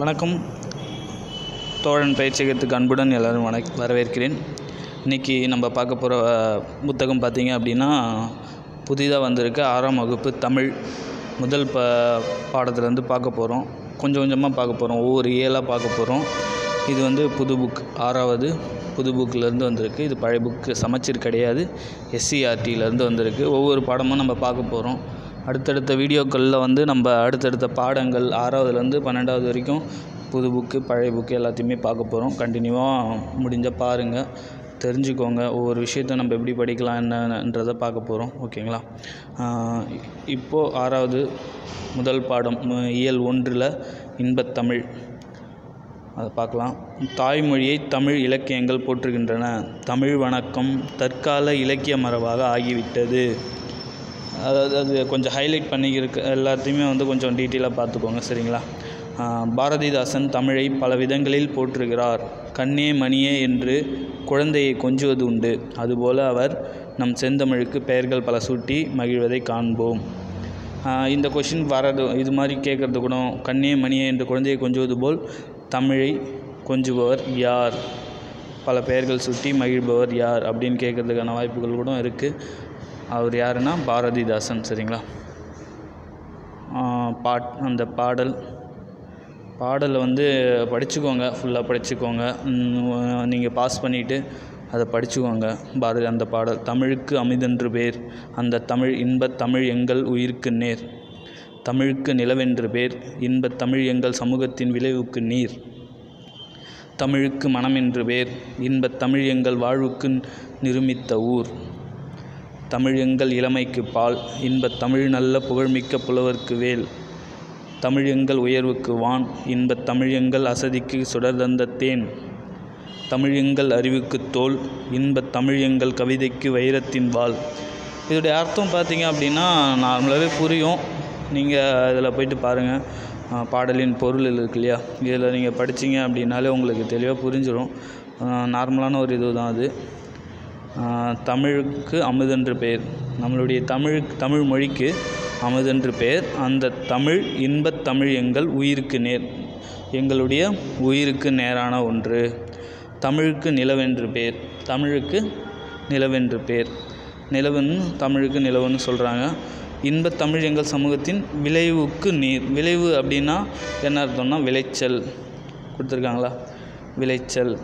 வணக்கம். தோழன் பயிற்சியகத்துக்கு அன்புடன் எல்லோரும் வணக் வரவேற்கிறேன். இன்றைக்கி நம்ம பார்க்க போகிற புத்தகம் பார்த்திங்க அப்படின்னா புதிதாக வந்திருக்க ஆறாம் வகுப்பு தமிழ் முதல் ப பாடத்துலேருந்து பார்க்க போகிறோம் கொஞ்சம் கொஞ்சமாக பார்க்க போகிறோம் ஒவ்வொரு இயலாக பார்க்க போகிறோம் இது வந்து புது புக் ஆறாவது புது புக்கிலேருந்து வந்திருக்கு. இது பழைய புக்கு சமச்சீர் கிடையாது. எஸ்சிஆர்டியிலேருந்து வந்திருக்கு. ஒவ்வொரு பாடமும் நம்ம பார்க்க போகிறோம் அடுத்தடுத்த வீடியோக்களில் வந்து நம்ம அடுத்தடுத்த பாடங்கள் ஆறாவதுலேருந்து பன்னெண்டாவது வரைக்கும் புது புக்கு பழைய புக்கு எல்லாத்தையுமே பார்க்க போகிறோம் கண்டினியூவாக முடிஞ்சால் பாருங்கள் தெரிஞ்சுக்கோங்க. ஒவ்வொரு விஷயத்த நம்ம எப்படி படிக்கலாம் என்னன்றதை பார்க்க போகிறோம் ஓகேங்களா? இப்போது ஆறாவது முதல் பாடம் இயல் ஒன்றில் இன்பத்தமிழ். அதை பார்க்கலாம். தாய்மொழியை தமிழ் இலக்கியங்கள் போற்றுகின்றன. தமிழ் வணக்கம் தற்கால இலக்கிய மரபாக ஆகிவிட்டது. அதாவது அது கொஞ்சம் ஹைலைட் பண்ணியிருக்க எல்லாத்தையுமே வந்து கொஞ்சம் டீட்டெயிலாக பார்த்துக்கோங்க சரிங்களா? பாரதிதாசன் தமிழை பல விதங்களில் போற்றுகிறார். கண்ணே மணியே என்று குழந்தையை கொஞ்சுவது உண்டு. அதுபோல் அவர் நம் செந்தமிழுக்கு பெயர்கள் பல சூட்டி மகிழ்வதை காண்போம். இந்த கொஷின் வரது இது மாதிரி கேட்குறது கூட கண்ணே மணியே என்று குழந்தையை கொஞ்சுவது போல் தமிழை கொஞ்சுபவர் யார்? பல பெயர்கள் சுட்டி மகிழ்பவர் யார்? அப்படின்னு கேட்குறதுக்கான வாய்ப்புகள் கூட இருக்குது அவர் யாருன்னா? பாரதிதாசன் சரிங்களா? பாட் அந்த பாடல் பாடலை வந்து படிச்சுக்கோங்க ஃபுல்லாக படிச்சுக்கோங்க. நீங்கள் பாஸ் பண்ணிவிட்டு அதை படிச்சுக்கோங்க. பாரதி அந்த பாடல் தமிழுக்கு அமிதென்று பேர் அந்த தமிழ் இன்பத் தமிழ் எங்கள் உயிருக்கு நேர். தமிழுக்கு நிலவென்று பேர் இன்பத் தமிழ் எங்கள் சமூகத்தின் விளைவுக்கு நீர். தமிழுக்கு மனம் என்று பேர் இன்பத் தமிழ் எங்கள் வாழ்வுக்கு நிருமித்த ஊர். தமிழ் எங்கள் இளமைக்கு பால். இன்பத் தமிழ் நல்ல புகழ்மிக்க புலவர்க்கு வேல். தமிழ் எங்கள் உயர்வுக்கு வான். இன்பத் தமிழ் எங்கள் அசதிக்கு சுடர் தந்த தேன். தமிழ் எங்கள் அறிவுக்கு தோல். இன்பத் தமிழ் எங்கள் கவிதைக்கு வைரத்தின் வாள் இதோடைய அர்த்தம் பார்த்தீங்க அப்படின்னா நார்மலாகவே புரியும். நீங்கள் இதில் போயிட்டு பாருங்கள் பாடலின் பொருள் இருக்கு இல்லையா? இதில் நீங்கள் படிச்சீங்க அப்படின்னாலே உங்களுக்கு தெளிவாக புரிஞ்சிடும் நார்மலான ஒரு இது தான் அது. தமிழுக்கு அமுதென்று பெயர். நம்மளுடைய தமிழ் தமிழ் மொழிக்கு அமுதென்று பெயர். அந்த தமிழ் இன்பத் தமிழ் எங்கள் உயிருக்கு நேர். எங்களுடைய உயிருக்கு நேரான ஒன்று. தமிழுக்கு நிலவென்று பேர் தமிழுக்கு நிலவென்று பேர் நிலவுன்னு தமிழுக்கு நிலவுன்னு சொல்கிறாங்க இன்பத் தமிழ் எங்கள் சமூகத்தின் விளைவுக்கு நீர். விளைவு அப்படின்னா என்ன அர்த்தம்னா விளைச்சல். கொடுத்துருக்காங்களா? விளைச்சல்.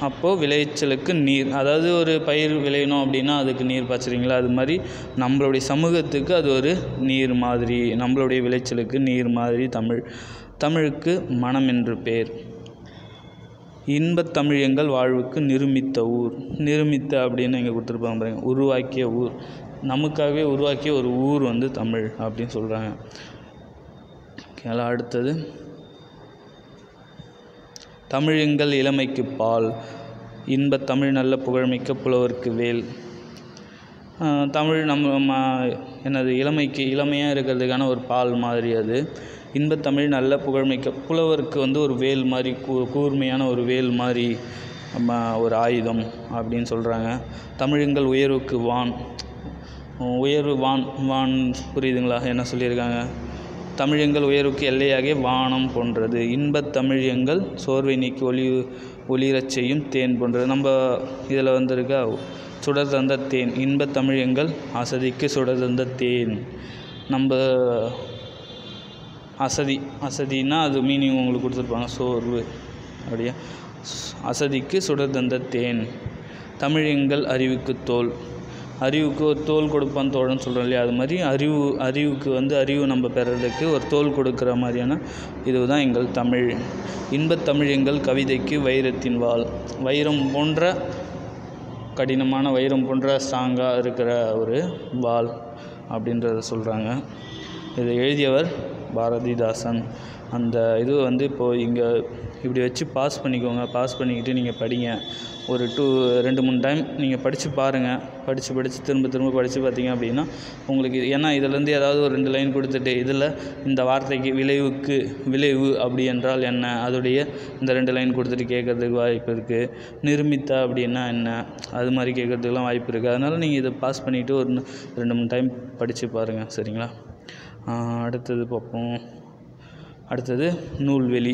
அப்போது விளைச்சலுக்கு நீர் அதாவது ஒரு பயிர் விளையணும் அப்படின்னா அதுக்கு நீர் பாய்ச்சுறீங்களா? அது மாதிரி நம்மளுடைய சமூகத்துக்கு அது ஒரு நீர் மாதிரி நம்மளுடைய விளைச்சலுக்கு நீர் மாதிரி தமிழ் தமிழுக்கு மனம் என்று பேர். இன்பத்தமிழ் எங்கள் வாழ்வுக்கு நிருமித்த ஊர். நிருமித்த அப்படின்னு இங்கே கொடுத்துருப்பாங்க பாருங்க. உருவாக்கிய ஊர். நமக்காகவே உருவாக்கிய ஒரு ஊர் வந்து தமிழ் அப்படின்னு சொல்கிறாங்க ஓகேங்களா அடுத்தது தமிழ் எங்கள் இளமைக்கு பால். இன்பத் தமிழ் நல்ல புகழ்மிக்க புலவருக்கு வேல். தமிழ் நம்ம என்னது இளமைக்கு இளமையாக இருக்கிறதுக்கான ஒரு பால் மாதிரி அது. இன்பத் தமிழ் நல்ல புகழ்மிக்க புலவருக்கு வந்து ஒரு வேல் மாதிரி கூ கூர்மையான ஒரு வேல் மாதிரி நம்ம ஒரு ஆயுதம் அப்படின்னு சொல்கிறாங்க தமிழுங்கள் உயர்வுக்கு வான். உயர்வு வான் வான் புரியுதுங்களா? என்ன சொல்லியிருக்காங்க? தமிழெங்கள் உயர்வுக்கு எல்லையாகிய வானம் போன்றது. இன்பத் தமிழ் எங்கள் சோர்வை நீக்கி ஒளி ஒளிரச் செய்யும் தேன் போன்றது. நம்ம இதில் வந்திருக்கா சுடர் தந்த தேன் இன்பத் தமிழ் எங்கள் அசதிக்கு சுடர் தந்த தேன். நம்ம அசதி அசதினா அது மீனிங் உங்களுக்கு கொடுத்துருப்பாங்க சோர்வு. அப்படியா? அசதிக்கு சுடர் தந்த தேன். தமிழ் எங்கள் அறிவுக்கு தோல். அறிவுக்கு ஒரு தோல் கொடுப்பான் தோழன் சொல்கிறோம் இல்லையா? அது மாதிரி அறிவு அறிவுக்கு வந்து அறிவு நம்ம பெறதுக்கு ஒரு தோல் கொடுக்குற மாதிரியான இதுதான் எங்கள் தமிழ். இன்பத் தமிழ் எங்கள் கவிதைக்கு வைரத்தின் வாள். வைரம் போன்ற கடினமான வைரம் போன்ற ஸ்ட்ராங்காக இருக்கிற ஒரு வாள் அப்படின்றத சொல்கிறாங்க இதை எழுதியவர் பாரதிதாசன். அந்த இது வந்து இப்போது இங்கே இப்படி வச்சு பாஸ் பண்ணிக்கோங்க பாஸ் பண்ணிக்கிட்டு நீங்கள் படிங்க. ஒரு டூ ரெண்டு மூணு டைம் நீங்கள் படித்து பாருங்கள் படித்து படித்து திரும்ப திரும்ப படித்து பார்த்தீங்க அப்படின்னா உங்களுக்கு ஏன்னா இதுலேருந்து ஏதாவது ஒரு ரெண்டு லைன் கொடுத்துட்டு இதில் இந்த வார்த்தைக்கு விளைவுக்கு விளைவு அப்படி என்றால் என்ன? அதோடைய இந்த ரெண்டு லைன் கொடுத்துட்டு கேட்கறதுக்கு வாய்ப்பு இருக்குது நிர்மித்தா அப்படின்னா என்ன? அது மாதிரி கேட்குறதுக்கெலாம் வாய்ப்பு இருக்குது அதனால் நீங்கள் இதை பாஸ் பண்ணிவிட்டு ஒரு ரெண்டு மூணு டைம் படித்து பாருங்கள் சரிங்களா? அடுத்தது பார்ப்போம். அடுத்தது நூல்வெளி.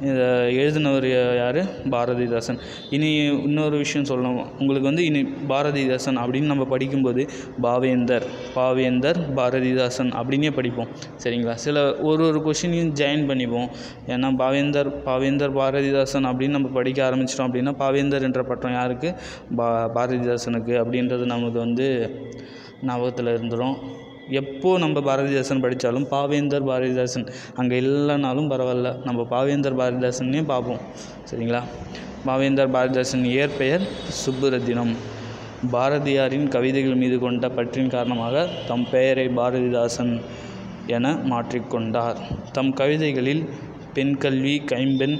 இதை எழுதினவர் யார்? பாரதிதாசன். இனி இன்னொரு விஷயம் சொல்லணும். உங்களுக்கு வந்து இனி பாரதிதாசன் அப்படின்னு நம்ம படிக்கும்போது பாவேந்தர் பாவேந்தர் பாரதிதாசன் அப்படின்னே படிப்போம். சரிங்களா? சில ஒரு ஒரு கொஷினையும் ஜாயின் பண்ணிப்போம். ஏன்னா பாவேந்தர் பாவேந்தர் பாரதிதாசன் அப்படின்னு நம்ம படிக்க ஆரம்பிச்சிட்டோம் அப்படின்னா பாவேந்தர் என்ற பட்டம் யாருக்கு? பா பாரதிதாசனுக்கு அப்படின்றது நமக்கு வந்து ஞாபகத்தில் இருந்துடும் எப்போ நம்ம பாரதிதாசன் படித்தாலும் பாவேந்தர் பாரதிதாசன் அங்கே இல்லைனாலும் பரவாயில்ல. நம்ம பாவேந்தர் பாரதிதாசன்னே பார்ப்போம். சரிங்களா? பாவேந்தர் பாரதிதாசன் இயற்பெயர் சுப்புரத்தினம். பாரதியாரின் கவிதைகள் மீது கொண்ட பற்றின் காரணமாக தம் பெயரை பாரதிதாசன் என மாற்றிக்கொண்டார். தம் கவிதைகளில் பெண் கல்வி கைம்பெண்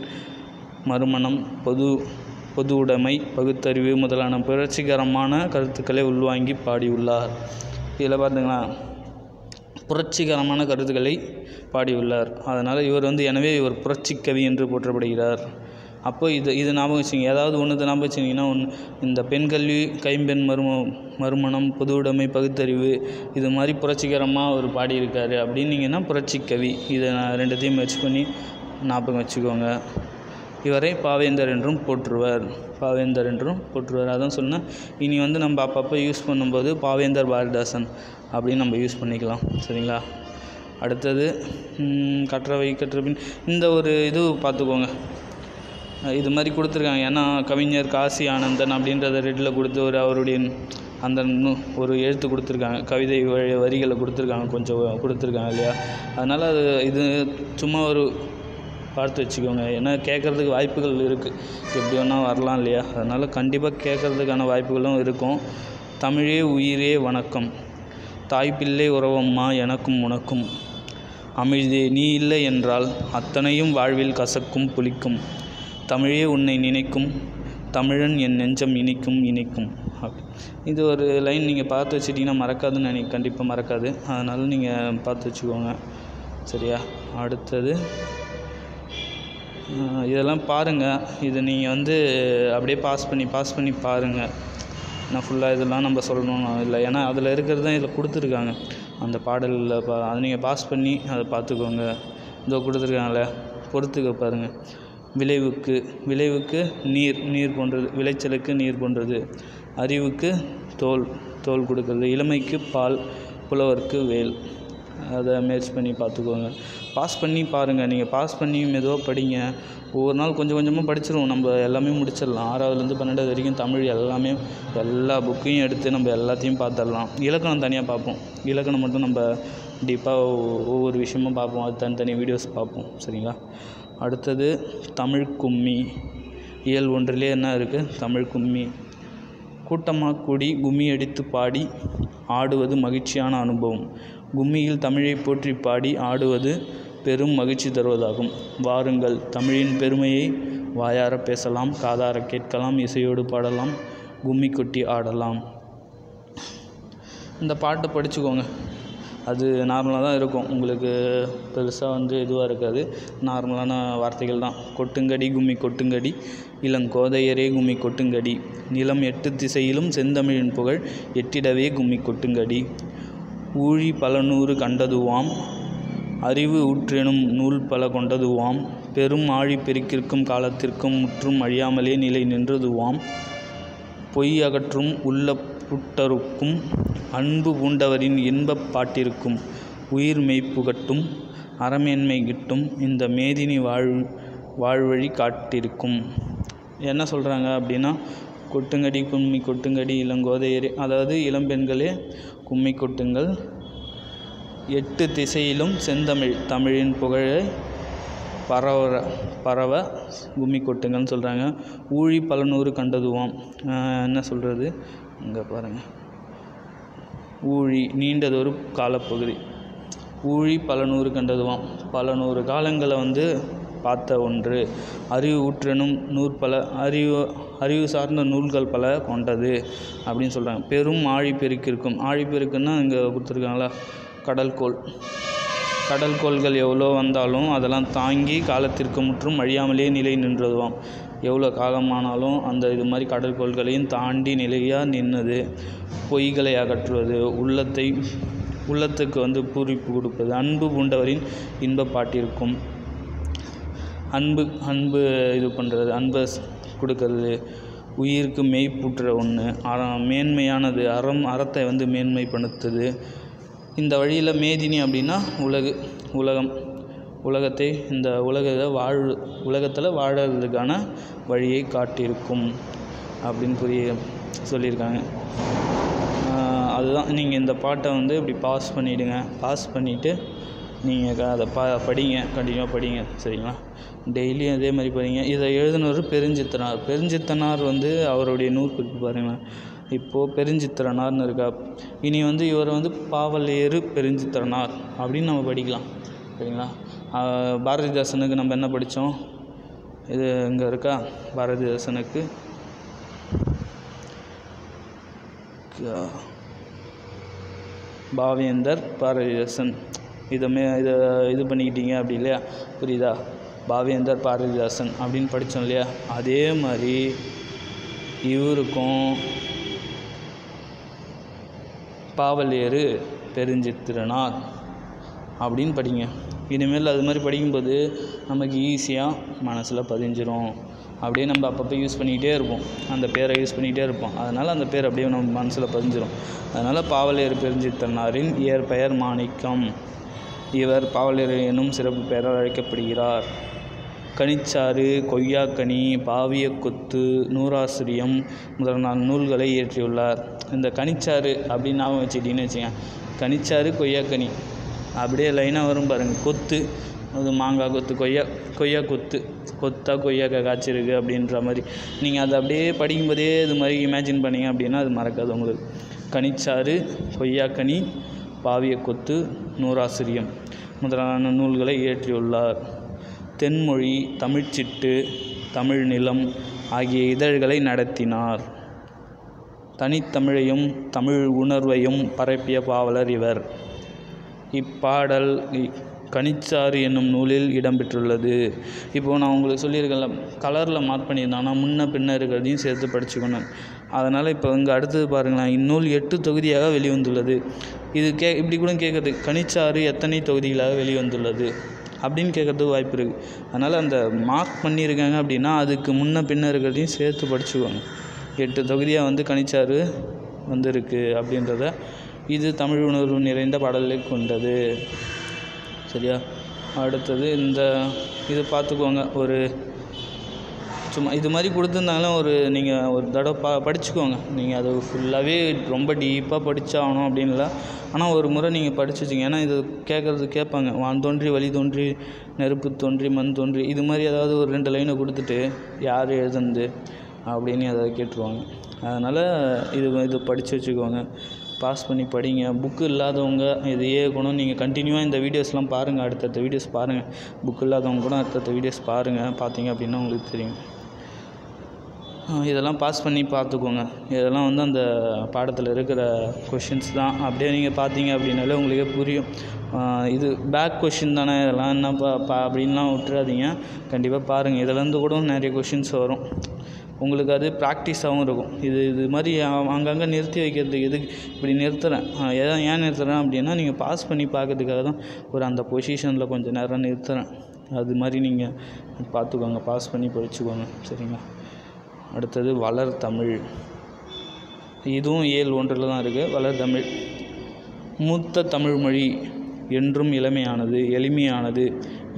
மறுமணம் பொது பொது உடைமை பகுத்தறிவு முதலான புரட்சிகரமான கருத்துக்களை உள்வாங்கி பாடியுள்ளார். இதில் பார்த்துங்களா புரட்சிகரமான கருத்துக்களை பாடியுள்ளார். அதனால் இவர் வந்து எனவே இவர் புரட்சி கவி என்று போற்றப்படுகிறார். அப்போ இது இது ஞாபகம் வச்சுங்க ஏதாவது ஒன்று ஞாபகம் வச்சிங்கன்னா ஒன்று இந்த பெண் கல்வி கைம்பெண் மரும மறுமணம் பொது உடைமை பகுத்தறிவு இது மாதிரி புரட்சிகரமாக அவர் பாடியிருக்காரு. அப்படின்னீங்கன்னா புரட்சி கவி இதை நான் ரெண்டுத்தையும் முயற்சி பண்ணி ஞாபகம் வச்சுக்கோங்க. இவரை பாவேந்தர் என்றும் போற்றுவர். பாவேந்தர் என்றும் போற்றுவர். அதான் சொன்னேன். இனி வந்து நம்ம அப்பப்போ யூஸ் பண்ணும்போது பாவேந்தர் பாரதிதாசன் அப்படின்னு நம்ம யூஸ் பண்ணிக்கலாம். சரிங்களா? அடுத்தது கற்றவை கற்றபின். இந்த ஒரு இது பார்த்துக்கோங்க. இது மாதிரி கொடுத்துருக்காங்க. ஏன்னா கவிஞர் காசி ஆனந்தன் அப்படின்றத ரெட்டில் கொடுத்து ஒரு அவருடைய அந்த ஒரு எழுத்து கொடுத்துருக்காங்க. கவிதை வரிகளை கொடுத்துருக்காங்க. கொஞ்சம் கொடுத்துருக்காங்க இல்லையா? அதனால் அது இது சும்மா ஒரு பார்த்து வச்சுக்கோங்க. ஏன்னா கேட்குறதுக்கு வாய்ப்புகள் இருக்குது எப்படி வேணால் வரலாம் இல்லையா? அதனால் கண்டிப்பாக கேட்குறதுக்கான வாய்ப்புகளும் இருக்கும். தமிழே உயிரே வணக்கம். தாய்ப்பிள்ளை உறவம்மா எனக்கும் உனக்கும். அமிழ்தே நீ இல்லை என்றால் அத்தனையும் வாழ்வில் கசக்கும் புளிக்கும். தமிழே உன்னை நினைக்கும். தமிழன் என் நெஞ்சம் இனிக்கும் இனிக்கும். இது ஒரு லைன் நீங்கள் பார்த்து வச்சிட்டிங்கன்னா மறக்காதுன்னு எனக்கு கண்டிப்பாக மறக்காது. அதனால் நீங்கள் பார்த்து வச்சுக்கோங்க. சரியா? அடுத்தது இதெல்லாம் பாருங்கள் இது நீங்கள் வந்து அப்படியே பாஸ் பண்ணி பாஸ் பண்ணி பாருங்கள் நான் ஃபுல்லாக இதெல்லாம் நம்ம சொல்லணும்னு இல்லை. ஏன்னா அதில் இருக்கிறது தான் இதில் கொடுத்துருக்காங்க. அந்த பாடலில் பா அதை நீங்கள் பாஸ் பண்ணி அதை பார்த்துக்கோங்க. இதோ கொடுத்துருக்காங்களே பொறுத்துக்க பாருங்கள் விளைவுக்கு விளைவுக்கு நீர் நீர் போன்றது விளைச்சலுக்கு நீர் போன்றது. அறிவுக்கு தோல் தோல் கொடுக்கறது. இளமைக்கு பால் புலவருக்கு வேல். அதை மேட்ச் பண்ணி பார்த்துக்கோங்க. பாஸ் பண்ணி பாருங்கள் நீங்கள் பாஸ் பண்ணி மெதுவாக படிங்க. ஒவ்வொரு நாள் கொஞ்சம் கொஞ்சமாக படிச்சிருவோம். நம்ம எல்லாமே முடிச்சிடலாம். ஆறாவதுலேருந்து பன்னெண்டாவது வரைக்கும் தமிழ் எல்லாமே எல்லா புக்கையும் எடுத்து நம்ம எல்லாத்தையும் பார்த்துடலாம். இலக்கணம் தனியாக பார்ப்போம். இலக்கணம் மட்டும் நம்ம டீப்பாக ஒவ்வொரு விஷயமும் பார்ப்போம். அது தனித்தனி வீடியோஸ் பார்ப்போம். சரிங்களா? அடுத்தது தமிழ் கும்மி. இயல் ஒன்றிலே என்ன இருக்குது தமிழ் கும்மி. கூட்டமாக கூடி கும்மி அடித்து பாடி ஆடுவது மகிழ்ச்சியான அனுபவம். கும்மியில் தமிழை போற்றி பாடி ஆடுவது பெரும் மகிழ்ச்சி தருவதாகும். வாருங்கள் தமிழின் பெருமையை வாயார பேசலாம் காதார கேட்கலாம் இசையோடு பாடலாம் கும்மி கொட்டி ஆடலாம். இந்த பாட்டை படிச்சுக்கோங்க. அது நார்மலாக தான் இருக்கும். உங்களுக்கு பெருசாக வந்து இதுவாக இருக்காது. நார்மலான வார்த்தைகள் தான். கொட்டுங்கடி கும்மி கொட்டுங்கடி. இளங்கோதையரே கும்மி கொட்டுங்கடி. நிலம் எட்டு திசையிலும் செந்தமிழின் புகழ் எட்டிடவே கும்மி கொட்டுங்கடி. ஊழி பல நூறு கண்டதுவாம் அறிவு ஊற்றெனும் நூல் பல கொண்டதுவாம் பெரும் ஆழி பெருக்கிற்கும் காலத்திற்கும் முற்றும் அழியாமலே நிலை நின்றதுவாம். பொய் அகற்றும் உள்ள புட்டருக்கும் அன்பு பூண்டவரின் இன்பப் பாட்டிற்கும் உயிர் மெய்ப்புகட்டும் அறமேன்மை கிட்டும் இந்த மேதினி வாழ் வாழ்வழி காட்டிருக்கும் என்ன சொல்கிறாங்க அப்படின்னா கொட்டுங்கடி கும்மி கொட்டுங்கடி இளங்கோதையரே அதாவது இளம்பெண்களே கும்மி கொட்டுங்கள். எட்டு திசையிலும் செந்தமிழ் தமிழின் புகழை பரவ பரவ கும்மி கொட்டுங்கள்னு சொல்கிறாங்க ஊழி பல நூறு கண்டதுவாம். என்ன சொல்கிறது இங்கே பாருங்கள் ஊழி நீண்டதொரு காலப்பகுதி. ஊழி பல நூறு கண்டதுவாம். பல நூறு காலங்களை வந்து பார்த்த ஒன்று. அறிவு ஊற்றெனும் நூற்பல அறிவு அறிவு சார்ந்த நூல்கள் பல கொண்டது அப்படின்னு சொல்கிறாங்க பெரும் ஆழிப்பெருக்கு இருக்கும். ஆழிப்பெருக்குன்னா இங்கே கொடுத்துருக்காங்களா? கடல்கோள் கடல்கோள்கள் எவ்வளோ வந்தாலும் அதெல்லாம் தாங்கி காலத்திற்கு முற்றும் அழியாமலே நிலை நின்றதுவாம். எவ்வளோ காலமானாலும் அந்த இது மாதிரி கடற்கோள்களையும் தாண்டி நிலையாக நின்னது. பொய்களை அகற்றுவது உள்ளத்தை உள்ளத்துக்கு வந்து பூரிப்பு கொடுப்பது அன்பு பூண்டவரின் இன்ப அன்பு அன்பு இது பண்ணுறது அன்பை கொடுக்கறது. உயிருக்கு மெய்ப்பூட்டுற ஒன்று அறம் மேன்மையானது அறம் அறத்தை வந்து மேன்மைப்படுத்துது. இந்த வழியில் மேதினி அப்படின்னா உலகு உலகம். உலகத்தை இந்த உலகத்தை வாழ் உலகத்தில் வாழறதுக்கான வழியை காட்டியிருக்கும் அப்படின்னு புரிய சொல்லியிருக்காங்க. அதுதான். நீங்கள் இந்த பாட்டை வந்து இப்படி பாஸ் பண்ணிவிடுங்க பாஸ் பண்ணிவிட்டு நீங்கள் அதை பா படிங்க. கண்டினியூவாக படிங்க. சரிங்களா? டெய்லியும் அதே மாதிரி படிங்க இதை எழுதினவர் பெருஞ்சித்தனார். பெருஞ்சித்தனார் வந்து அவருடைய நூற்குறிப்பு பாருங்களேன். இப்போது பெருஞ்சித்திரனார்னு இருக்கா. இனி வந்து இவர் வந்து பாவலேறு பெருஞ்சித்திரனார் அப்படின்னு நம்ம படிக்கலாம். சரிங்களா? பாரதிதாசனுக்கு நம்ம என்ன படித்தோம் இது இங்கே இருக்கா? பாரதிதாசனுக்கு. பாவேந்தர் பாரதிதாசன். இதை மே இதை இது பண்ணிக்கிட்டீங்க அப்படி இல்லையா? புரியுதா? பாவேந்தர் பாரதிதாசன் அப்படின்னு படித்தோம் இல்லையா? அதே மாதிரி இவருக்கும் பாவலேறு பெருஞ்சித்திரனார் அப்படின்னு படிங்க. இனிமேல் அது மாதிரி படிக்கும்போது நமக்கு ஈஸியாக மனசில் பதிஞ்சிரும். அப்படியே நம்ம அப்பப்போ யூஸ் பண்ணிக்கிட்டே இருப்போம். அந்த பேரை யூஸ் பண்ணிக்கிட்டே இருப்போம். அதனால் அந்த பேர் அப்படியே நம்ம மனசில் பதிஞ்சிரும். அதனால் பாவலேறு பெருஞ்சித்தனாரின் இயற்பெயர் மாணிக்கம். இவர் பாவலேறு என்னும் சிறப்பு பெயரால் அழைக்கப்படுகிறார். கனிச்சாறு கொய்யாக்கனி பாவியக்கொத்து நூராசிரியம் நூறாசிரியம் முதலான நூல்களை இயற்றியுள்ளார். இந்த கனிச்சாறு அப்படின்னு ஞாபகம் வச்சுக்கிட்டீங்கன்னு வச்சுங்க கனிச்சாறு கொய்யாக்கனி. அப்படியே லைனாக வரும் பாருங்கள் கொத்து அது மாங்காய் கொத்து கொய்யா கொய்யா கொத்து கொத்தா கொய்யாக்காய் காய்ச்சிருக்கு அப்படின்ற மாதிரி. நீங்கள் அதை அப்படியே படிக்கும்போதே இது மாதிரி இமேஜின் பண்ணீங்க அப்படின்னா அது மறக்காது உங்களுக்கு. கனிச்சாறு கொய்யாக்கனி பாவிய கொத்து நூறாசிரியம் முதலான நூல்களை இயற்றியுள்ளார். தென்மொழி தமிழ்ச்சிட்டு தமிழ் நிலம் ஆகிய இதழ்களை நடத்தினார். தனித்தமிழையும் தமிழ் உணர்வையும் பரப்பிய பாவலர் இவர். இப்பாடல் இ- கனிச்சாறு என்னும் நூலில் இடம்பெற்றுள்ளது. இப்போது நான் உங்களுக்கு சொல்லியிருக்கேன் கலரில் மார்க் பண்ணியிருந்தேன். முன்ன பின்ன இருக்கிறதையும் சேர்த்து படிச்சுக்கணும். அதனால் இப்போ இங்கே அடுத்தது பாருங்களேன். இந்நூல் எட்டு தொகுதியாக வெளிவந்துள்ளது. இது கே இப்படி கூட கேட்குறது. கனிச்சாறு எத்தனை தொகுதிகளாக வெளிவந்துள்ளது? அப்படின்னு கேட்குறதுக்கு வாய்ப்பு இருக்குது அதனால் அந்த மார்க் பண்ணியிருக்காங்க அப்படின்னா அதுக்கு முன்ன பின்ன இருக்கிறதையும் சேர்த்து படிச்சுக்குவாங்க எட்டு தொகுதியாக வந்து கனிச்சாறு வந்திருக்கு அப்படின்றத இது தமிழ் உணர்வு நிறைந்த பாடலை கொண்டது. சரியா? அடுத்தது இந்த இது பார்த்துக்கோங்க. ஒரு சும்மா இது மாதிரி கொடுத்துருந்தாலும் ஒரு நீங்கள் ஒரு தடவை பா படிச்சுக்கோங்க. நீங்கள் அது ஃபுல்லாகவே ரொம்ப டீப்பாக படிச்சாகணும் அப்படின்லாம் ஆனால் ஒரு முறை நீங்கள் படிச்சு வச்சுங்க. ஏன்னா இது கேட்குறது கேட்பாங்க. வான் தோன்றி வழி தோன்றி நெருப்பு தோன்றி மண் தோன்றி இது மாதிரி ஏதாவது ஒரு ரெண்டு லைனை கொடுத்துட்டு யார் எழுதுனது அப்படின்னு ஏதாவது கேட்டுருவாங்க. அதனால் இது இது படித்து வச்சுக்கோங்க. பாஸ் பண்ணி படிங்க. புக்கு இல்லாதவங்க இதையே கூட நீங்கள் கண்டினியூவாக இந்த வீடியோஸ்லாம் பாருங்கள் அடுத்தடுத்த வீடியோஸ் பாருங்கள் புக் இல்லாதவங்க கூட அடுத்தடுத்த வீடியோஸ் பாருங்கள் பார்த்தீங்க அப்படின்னா உங்களுக்கு தெரியும். இதெல்லாம் பாஸ் பண்ணி பார்த்துக்கோங்க. இதெல்லாம் வந்து அந்த பாடத்தில் இருக்கிற கொஷின்ஸ் தான். அப்படியே நீங்கள் பார்த்தீங்க அப்படின்னாலே உங்களுக்கே புரியும். இது பேக் கொஷின் தானே? இதெல்லாம் என்னப்பா பா அப்படின்லாம் விட்டுறாதீங்க. கண்டிப்பாக பாருங்கள் இதுலேருந்து கூட நிறைய கொஷின்ஸ் வரும். உங்களுக்கு அது ப்ராக்டிஸாகவும் இருக்கும். இது இது மாதிரி அங்கங்கே நிறுத்தி வைக்கிறதுக்கு எதுக்கு இப்படி நிறுத்துகிறேன் எதாவது ஏன் நிறுத்துகிறேன் அப்படின்னா நீங்கள் பாஸ் பண்ணி பார்க்கறதுக்காக தான் ஒரு அந்த பொசிஷனில் கொஞ்சம் நேரம் நிறுத்துகிறேன் அது மாதிரி நீங்கள் பார்த்துக்கோங்க. பாஸ் பண்ணி படிச்சுக்கோங்க. சரிங்களா? அடுத்தது வளர் தமிழ். இதுவும் ஏழு ஒன்றில் தான் இருக்குது வளர் தமிழ். மூத்த தமிழ்மொழி என்றும் இளமையானது எளிமையானது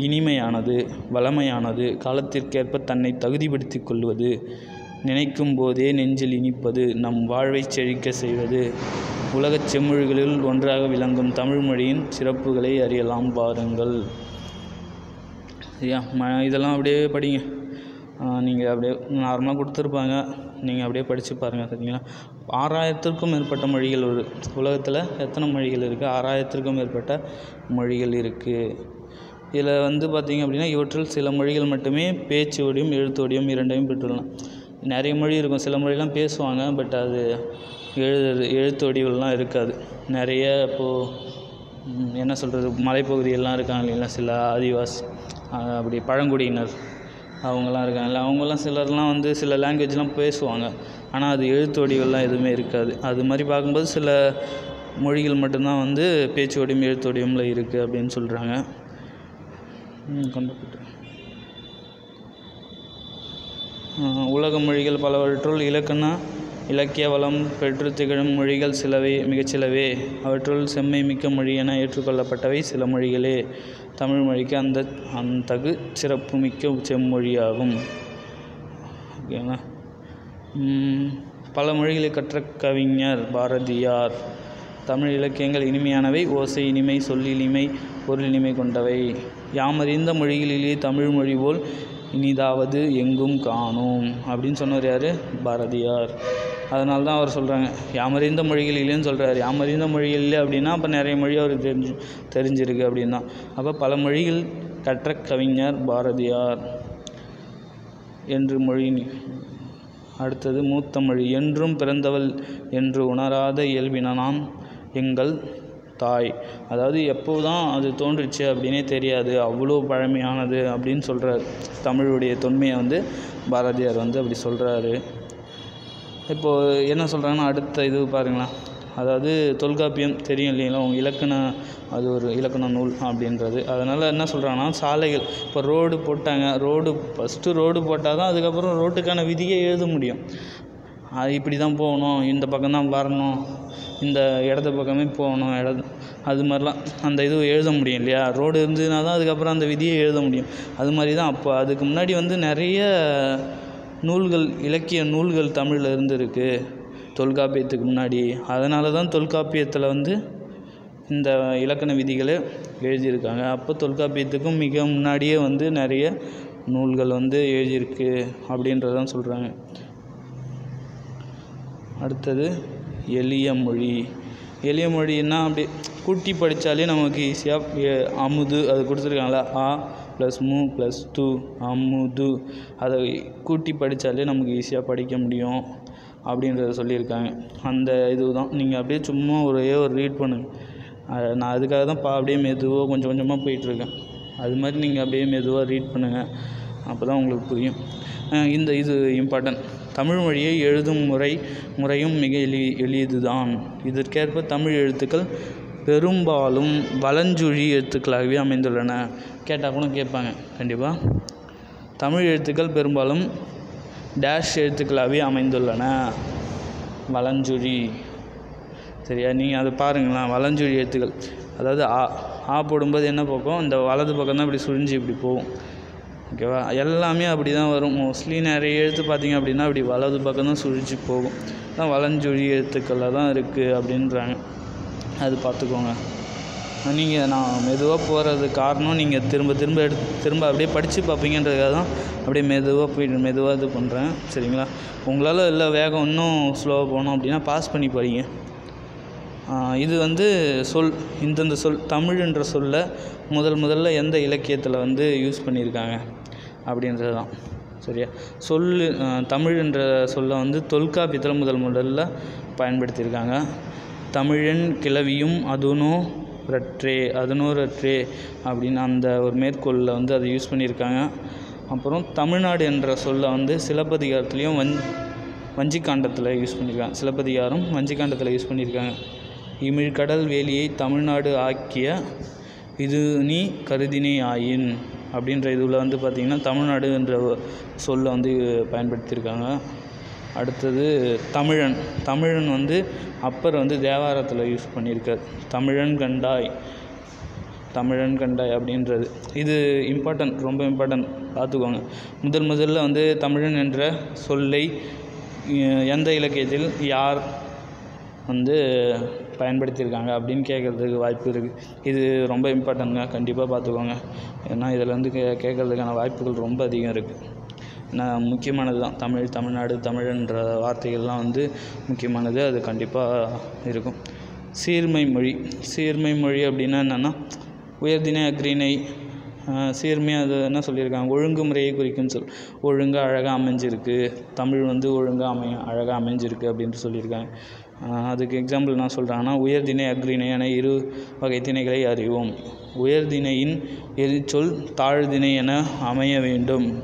இனிமையானது வளமையானது காலத்திற்கேற்ப தன்னை தகுதிப்படுத்தி கொள்வது நினைக்கும் போதே நெஞ்சில் இனிப்பது நம் வாழ்வைச் செழிக்க செய்வது. உலகச் செம்மொழிகளில் ஒன்றாக விளங்கும் தமிழ்மொழியின் சிறப்புகளை அறியலாம் பாருங்கள். ம இதெல்லாம் அப்படியே படிங்க. நீங்கள் அப்படியே நார்மலாக கொடுத்துருப்பாங்க. நீங்கள் அப்படியே படித்து பாருங்கள் சரிங்களா? ஆறாயிரத்திற்கும் மேற்பட்ட மொழிகள் ஒரு உலகத்தில் எத்தனை மொழிகள் இருக்குது ஆறாயிரத்திற்கும் மேற்பட்ட மொழிகள் இருக்குது இதில் வந்து பார்த்திங்க அப்படின்னா இவற்றில் சில மொழிகள் மட்டுமே பேச்சு ஒடியும் எழுத்து ஒடியும் இரண்டையும் பெற்றுள்ளன. நிறைய மொழி இருக்கும். சில மொழிலாம் பேசுவாங்க பட் அது எழுது எழுத்து வடிவெல்லாம் இருக்காது. நிறைய இப்போது என்ன சொல்கிறது மலைப்பகுதியெல்லாம் இருக்காங்க இல்லைங்களா? சில ஆதிவாசி அப்படி பழங்குடியினர். அவங்கெல்லாம் இருக்காங்கல்ல அவங்கெல்லாம் சிலர்லாம் வந்து சில லாங்குவேஜ்லாம் பேசுவாங்க. ஆனால் அது எழுத்து வடிவெல்லாம் எதுவுமே இருக்காது. அது மாதிரி பார்க்கும்போது சில மொழிகள் மட்டும்தான் வந்து பேச்சு வடிவம் எழுத்து வடிவமில் இருக்குது அப்படின்னு சொல்கிறாங்க கொண்டு உலக மொழிகள் பலவற்றுள் இலக்கண இலக்கிய வளம் பெற்று திகழும் மொழிகள் சிலவே மிகச்சிலவே அவற்றுள் செம்மை மிக்க மொழி என ஏற்றுக்கொள்ளப்பட்டவை சில மொழிகளே. தமிழ் மொழிக்கு அந்த அந்தகு சிறப்பு மிக்க செம்மொழியாகும். ஓகேங்களா? பல மொழிகளை கற்ற கவிஞர் பாரதியார். தமிழ் இலக்கியங்கள் இனிமையானவை ஓசை இனிமை சொல்லினிமை பொருள் இனிமை கொண்டவை. யாமறிந்த மொழிகளிலே தமிழ் மொழி போல் இனிதாவது எங்கும் காணோம் அப்படின்னு சொன்னவர் யார்? பாரதியார். அதனால தான் அவர் சொல்கிறாங்க யாமறிந்த மொழிகள் இல்லைன்னு சொல்கிறார் யாமறிந்த மொழிகள் இல்லை அப்படின்னா அப்போ நிறைய மொழி அவருக்கு தெரிஞ்சு தெரிஞ்சிருக்கு அப்படின்னா. அப்போ பல மொழிகள் கற்ற கவிஞர் பாரதியார். என்று மொழி அடுத்தது மூத்த மொழி. என்றும் பிறந்தவள் என்று உணராத இயல்பினான் எங்கள் தாய். அதாவது எப்போ தான் அது தோன்றுச்சு அப்படின்னே தெரியாது. அவ்வளோ பழமையானது அப்படின்னு சொல்கிறார் தமிழுடைய தொன்மையை வந்து பாரதியார் வந்து அப்படி சொல்கிறாரு இப்போது என்ன சொல்கிறாங்கன்னா அடுத்த இது பாருங்களேன். அதாவது தொல்காப்பியம் தெரியும் இல்லைங்களா? உங்கள் இலக்கண அது ஒரு இலக்கண நூல் அப்படின்றது. அதனால் என்ன சொல்கிறாங்கன்னா சாலைகள். இப்போ ரோடு போட்டாங்க. ரோடு ஃபஸ்ட்டு ரோடு போட்டால் தான் அதுக்கப்புறம் ரோட்டுக்கான விதியை எழுத முடியும். அது இப்படி தான் போகணும் இந்த பக்கம் தான் வரணும் இந்த இடது பக்கமே போகணும் இடது அது மாதிரிலாம் அந்த இது எழுத முடியும் இல்லையா? ரோடு இருந்ததுனா தான் அதுக்கப்புறம் அந்த விதியை எழுத முடியும். அது மாதிரி தான் அப்போ அதுக்கு முன்னாடி வந்து நிறைய நூல்கள் இலக்கிய நூல்கள் தமிழில் இருந்திருக்கு தொல்காப்பியத்துக்கு முன்னாடி. அதனால தான் தொல்காப்பியத்தில் வந்து இந்த இலக்கண விதிகளை எழுதியிருக்காங்க. அப்போ தொல்காப்பியத்துக்கும் மிக முன்னாடியே வந்து நிறைய நூல்கள் வந்து எழுதியிருக்கு அப்படின்றதான் சொல்கிறாங்க அடுத்தது எளிய மொழி. எளிய மொழின்னா அப்படி கூட்டி படித்தாலே நமக்கு ஈஸியாக அமுது அது கொடுத்துருக்காங்களா ஆ ப்ளஸ் மு ப்ளஸ் டூ அமுது. அதை கூட்டி படித்தாலே நமக்கு ஈஸியாக படிக்க முடியும் அப்படின்றத சொல்லியிருக்காங்க. அந்த இது தான் நீங்கள் அப்படியே சும்மா ஒரே ஒரு ரீட் பண்ணுங்கள் நான் அதுக்காக தான் பா அப்படியே மெதுவாக கொஞ்சம் கொஞ்சமாக போயிட்டுருக்கேன். அது மாதிரி நீங்கள் அப்படியே மெதுவாக ரீட் பண்ணுங்கள் அப்போ தான் உங்களுக்கு புரியும். இந்த இது இம்பார்ட்டன்ட் தமிழ் மொழியை எழுதும் முறை முறையும் மிக எளி எளியதுதான் இதற்கேற்ப தமிழ் எழுத்துக்கள் பெரும்பாலும் வலஞ்சுழி எழுத்துக்களாகவே அமைந்துள்ளன. கேட்டால் கூட கேட்பாங்க. கண்டிப்பாக தமிழ் எழுத்துக்கள் பெரும்பாலும் டேஷ் எழுத்துக்களாகவே அமைந்துள்ளன. வலஞ்சுழி. சரியா? நீங்கள் அதை பாருங்களேன். வலஞ்சுழி எழுத்துக்கள். அதாவது ஆ ஆ போடும்போது என்ன பக்கம்? இந்த வலது பக்கம் தான் இப்படி சுழிஞ்சு இப்படி போகும். ஓகேவா? எல்லாமே அப்படி தான் வரும். மோஸ்ட்லி நிறைய எழுத்து பார்த்திங்க அப்படின்னா அப்படி வலது பக்கம் தான் சுழிச்சு போகும். தான் வளஞ்சொழி எழுத்துக்களில் தான் இருக்குது அப்படின்றாங்க. அது பார்த்துக்கோங்க. நீங்கள் நான் மெதுவாக போகிறது காரணம் நீங்கள் திரும்ப திரும்ப எடுத்து திரும்ப அப்படியே படித்து பார்ப்பீங்கன்றதுக்காக தான் அப்படியே மெதுவாக போய் மெதுவாக இது பண்ணுறேன் சரிங்களா? உங்களால் இல்லை வேகம் இன்னும் ஸ்லோவாக போகணும் அப்படின்னா பாஸ் பண்ணி படிங்க. இது வந்து சொல் இந்தந்த சொல் தமிழ்ன்ற சொல்ல முதல் முதல்ல எந்த இலக்கியத்தில் வந்து யூஸ் பண்ணியிருக்காங்க? அப்படின்றது தான் சரியா சொல் தமிழ்ன்ற சொல்ல வந்து தொல்காப்பியத்தில் முதல் முதல்ல பயன்படுத்தியிருக்காங்க. தமிழன் கிளவியும் அதுனோ ரற்றே அதனோரற்றே அப்படின்னு அந்த ஒரு மேற்கோளில் வந்து அதை யூஸ் பண்ணியிருக்காங்க. அப்புறம் தமிழ்நாடு என்ற சொல்லை வந்து சிலப்பதிகாரத்துலேயும் வஞ் வஞ்சிக்காண்டத்தில் யூஸ் பண்ணியிருக்காங்க. சிலப்பதிகாரம் வஞ்சிக்காண்டத்தில் யூஸ் பண்ணியிருக்காங்க. இமிழ்கடல் வேலியை தமிழ்நாடு ஆக்கிய இது நீ கருதினே ஆயின் அப்படின்ற இதில் வந்து பார்த்திங்கன்னா தமிழ்நாடுன்ற சொல்லை வந்து பயன்படுத்தியிருக்காங்க. அடுத்தது தமிழன். தமிழன் வந்து அப்பர் வந்து தேவாரத்தில் யூஸ் பண்ணியிருக்கார். தமிழன் கண்டாய். தமிழன் கண்டாய் அப்படின்றது. இது இம்பார்ட்டன்ட் ரொம்ப இம்பார்ட்டன்ட் பார்த்துக்கோங்க முதல் முதல்ல வந்து தமிழன் என்ற சொல்லை எந்த இலக்கியத்தில் யார் வந்து பயன்படுத்தியிருக்காங்க அப்படின்னு கேட்குறதுக்கு வாய்ப்பு இருக்குது இது ரொம்ப இம்பார்ட்டன்ட்ங்க கண்டிப்பாக பார்த்துக்கோங்க ஏன்னா இதில் கே கேட்குறதுக்கான வாய்ப்புகள் ரொம்ப அதிகம் இருக்குது ஏன்னா முக்கியமானது தான் தமிழ் தமிழ்நாடு தமிழ்ன்ற வார்த்தைகள்லாம் வந்து முக்கியமானது. அது கண்டிப்பாக இருக்கும். சீர்மை மொழி. சீர்மை மொழி அப்படின்னா என்னென்னா உயர்தின அக்ரிணை சீர்மை அது என்ன சொல்லியிருக்காங்க? ஒழுங்குமுறையை குறிக்கும் சொல் ஒழுங்காக அழகாக அமைஞ்சிருக்கு. தமிழ் வந்து ஒழுங்காக அமை அழகாக அமைஞ்சிருக்கு அப்படின்ட்டு சொல்லியிருக்காங்க. அதுக்கு எக்ஸாம்பிள் என்ன சொல்கிறாங்கன்னா உயர்திணை அக்ரிணை என இரு வகை திணைகளை அறிவோம். உயர்திணையின் எரிச்சொல் தாழ்திணை என அமைய வேண்டும்.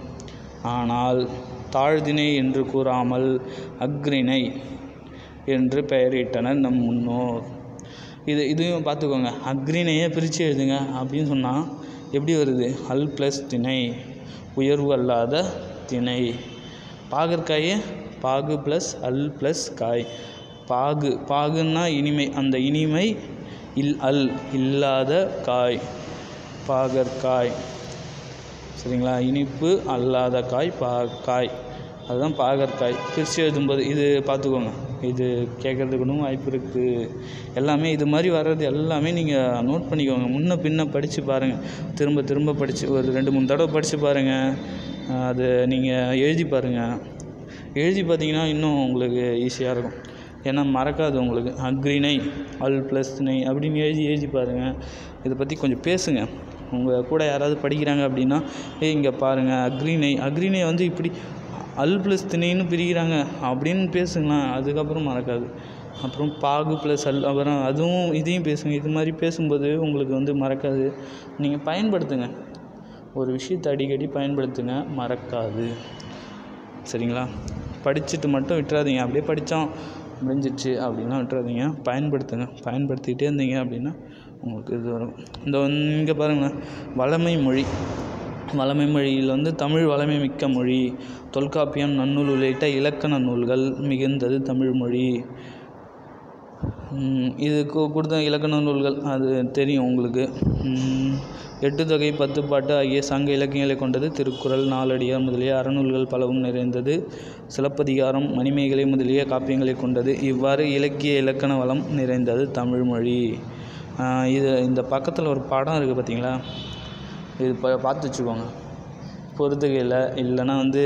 ஆனால் தாழ்திணை என்று கூறாமல் அக்ரிணை என்று பெயரிட்டனர் நம் முன்னோர். இது இதையும் பார்த்துக்கோங்க. அக்ரிணையை பிரித்து எழுதுங்க. அப்படின்னு சொன்னால் எப்படி வருது? அல் ப்ளஸ் திணை. உயர்வு அல்லாத திணை. பாகற்காயை பாகு ப்ளஸ் அல் ப்ளஸ் காய். பாகு பாகுன்னா இனிமை அந்த இனிமை இல் அல் இல்லாத காய் பாகற்காய் சரிங்களா? இனிப்பு அல்லாத காய் பா காய். அதுதான் பாகற்காய் பிரித்து எழுதும்போது இது பார்த்துக்கோங்க. இது கேட்குறதுக்கு வாய்ப்பு இருக்குது எல்லாமே இது மாதிரி வர்றது எல்லாமே நீங்கள் நோட் பண்ணிக்கோங்க. முன்ன பின்ன படித்து பாருங்கள் திரும்ப திரும்ப படித்து ஒரு ரெண்டு மூணு தடவை படித்து பாருங்கள் அது நீங்கள் எழுதி பாருங்கள் எழுதி பார்த்தீங்கன்னா இன்னும் உங்களுக்கு ஈஸியாக இருக்கும். ஏன்னா மறக்காது உங்களுக்கு. அக்ரிணை அல் ப்ளஸ் நை அப்படின்னு எழுதி எழுதி பாருங்கள் இதை பற்றி கொஞ்சம் பேசுங்க. உங்கள் கூட யாராவது படிக்கிறாங்க அப்படின்னா ஏய் இங்கே பாருங்கள் அக்ரிணை அக்ரிணை வந்து இப்படி அல் ப்ளஸ் திணைன்னு பிரிக்கிறாங்க அப்படின்னு பேசுங்களேன். அதுக்கப்புறம் மறக்காது. அப்புறம் பாகு ப்ளஸ் அல் அப்புறம் அதுவும் இதையும் பேசுங்க. இது மாதிரி பேசும்போது உங்களுக்கு வந்து மறக்காது. நீங்கள் பயன்படுத்துங்க. ஒரு விஷயத்தை அடிக்கடி பயன்படுத்துங்க. மறக்காது. சரிங்களா? படிச்சுட்டு மட்டும் விட்டுறாதீங்க. அப்படியே படித்தோம் முடிஞ்சிடுச்சு அப்படின்லாம் விட்டுறாதீங்க. பயன்படுத்துங்க. பயன்படுத்திக்கிட்டே இருந்தீங்க அப்படின்னா உங்களுக்கு இது வரும். இந்த இங்கே பாருங்களேன். வளமை மொழி. வளமை மொழியில் வந்து தமிழ் வளமை மிக்க மொழி. தொல்காப்பியம் நன்னூல் உள்ளிட்ட இலக்கண நூல்கள் மிகுந்தது தமிழ் மொழி. இதுக்கு கொடுத்த இலக்கண நூல்கள் அது தெரியும் உங்களுக்கு. எட்டுத்தொகை எட்டு தொகை ஆகிய சங்க இலக்கியங்களை கொண்டது. திருக்குறள் நாலடியார் முதலிய அறநூல்கள் பலவும் நிறைந்தது. சிலப்பதிகாரம் மணிமேகலை முதலிய காப்பியங்களை கொண்டது. இவ்வாறு இலக்கிய இலக்கண வளம் நிறைந்தது தமிழ்மொழி. இது இந்த பக்கத்தில் ஒரு படம் இருக்குது பார்த்தீங்களா இது ப பார்த்து வச்சுக்கோங்க. பொறுத்துகையில் இல்லைன்னா வந்து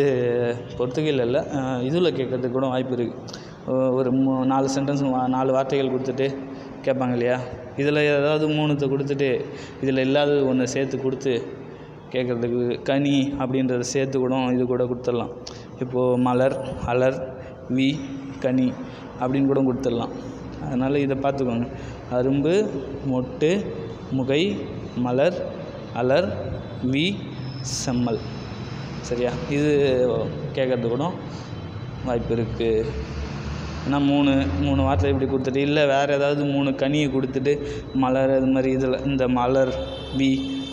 பொறுத்துகையில் இல்லை இதில் கேட்கறதுக்கு கூட வாய்ப்பு இருக்குது ஒரு மூ நாலு சென்டென்ஸ் நாலு வார்த்தைகள் கொடுத்துட்டு கேட்பாங்க இல்லையா? இதில் ஏதாவது மூணுத்தை கொடுத்துட்டு இதில் இல்லாத ஒன்று சேர்த்து கொடுத்து கேட்குறதுக்கு கனி அப்படின்றத சேர்த்து கூட இது கூட கொடுத்துடலாம். இப்போது மலர் அலர் வி கனி அப்படின்னு கூட கொடுத்துடலாம். அதனால் இதை பார்த்துக்கோங்க. அரும்பு மொட்டு முகை மலர் அலர் வி செம்மல். சரியா? இது கேட்கறது கூட வாய்ப்பு இருக்குது ஏன்னா மூணு மூணு வாரத்தில் இப்படி கொடுத்துட்டு இல்லை வேறு ஏதாவது மூணு கனியை கொடுத்துட்டு மலர் அது மாதிரி இதில் இந்த மலர் வி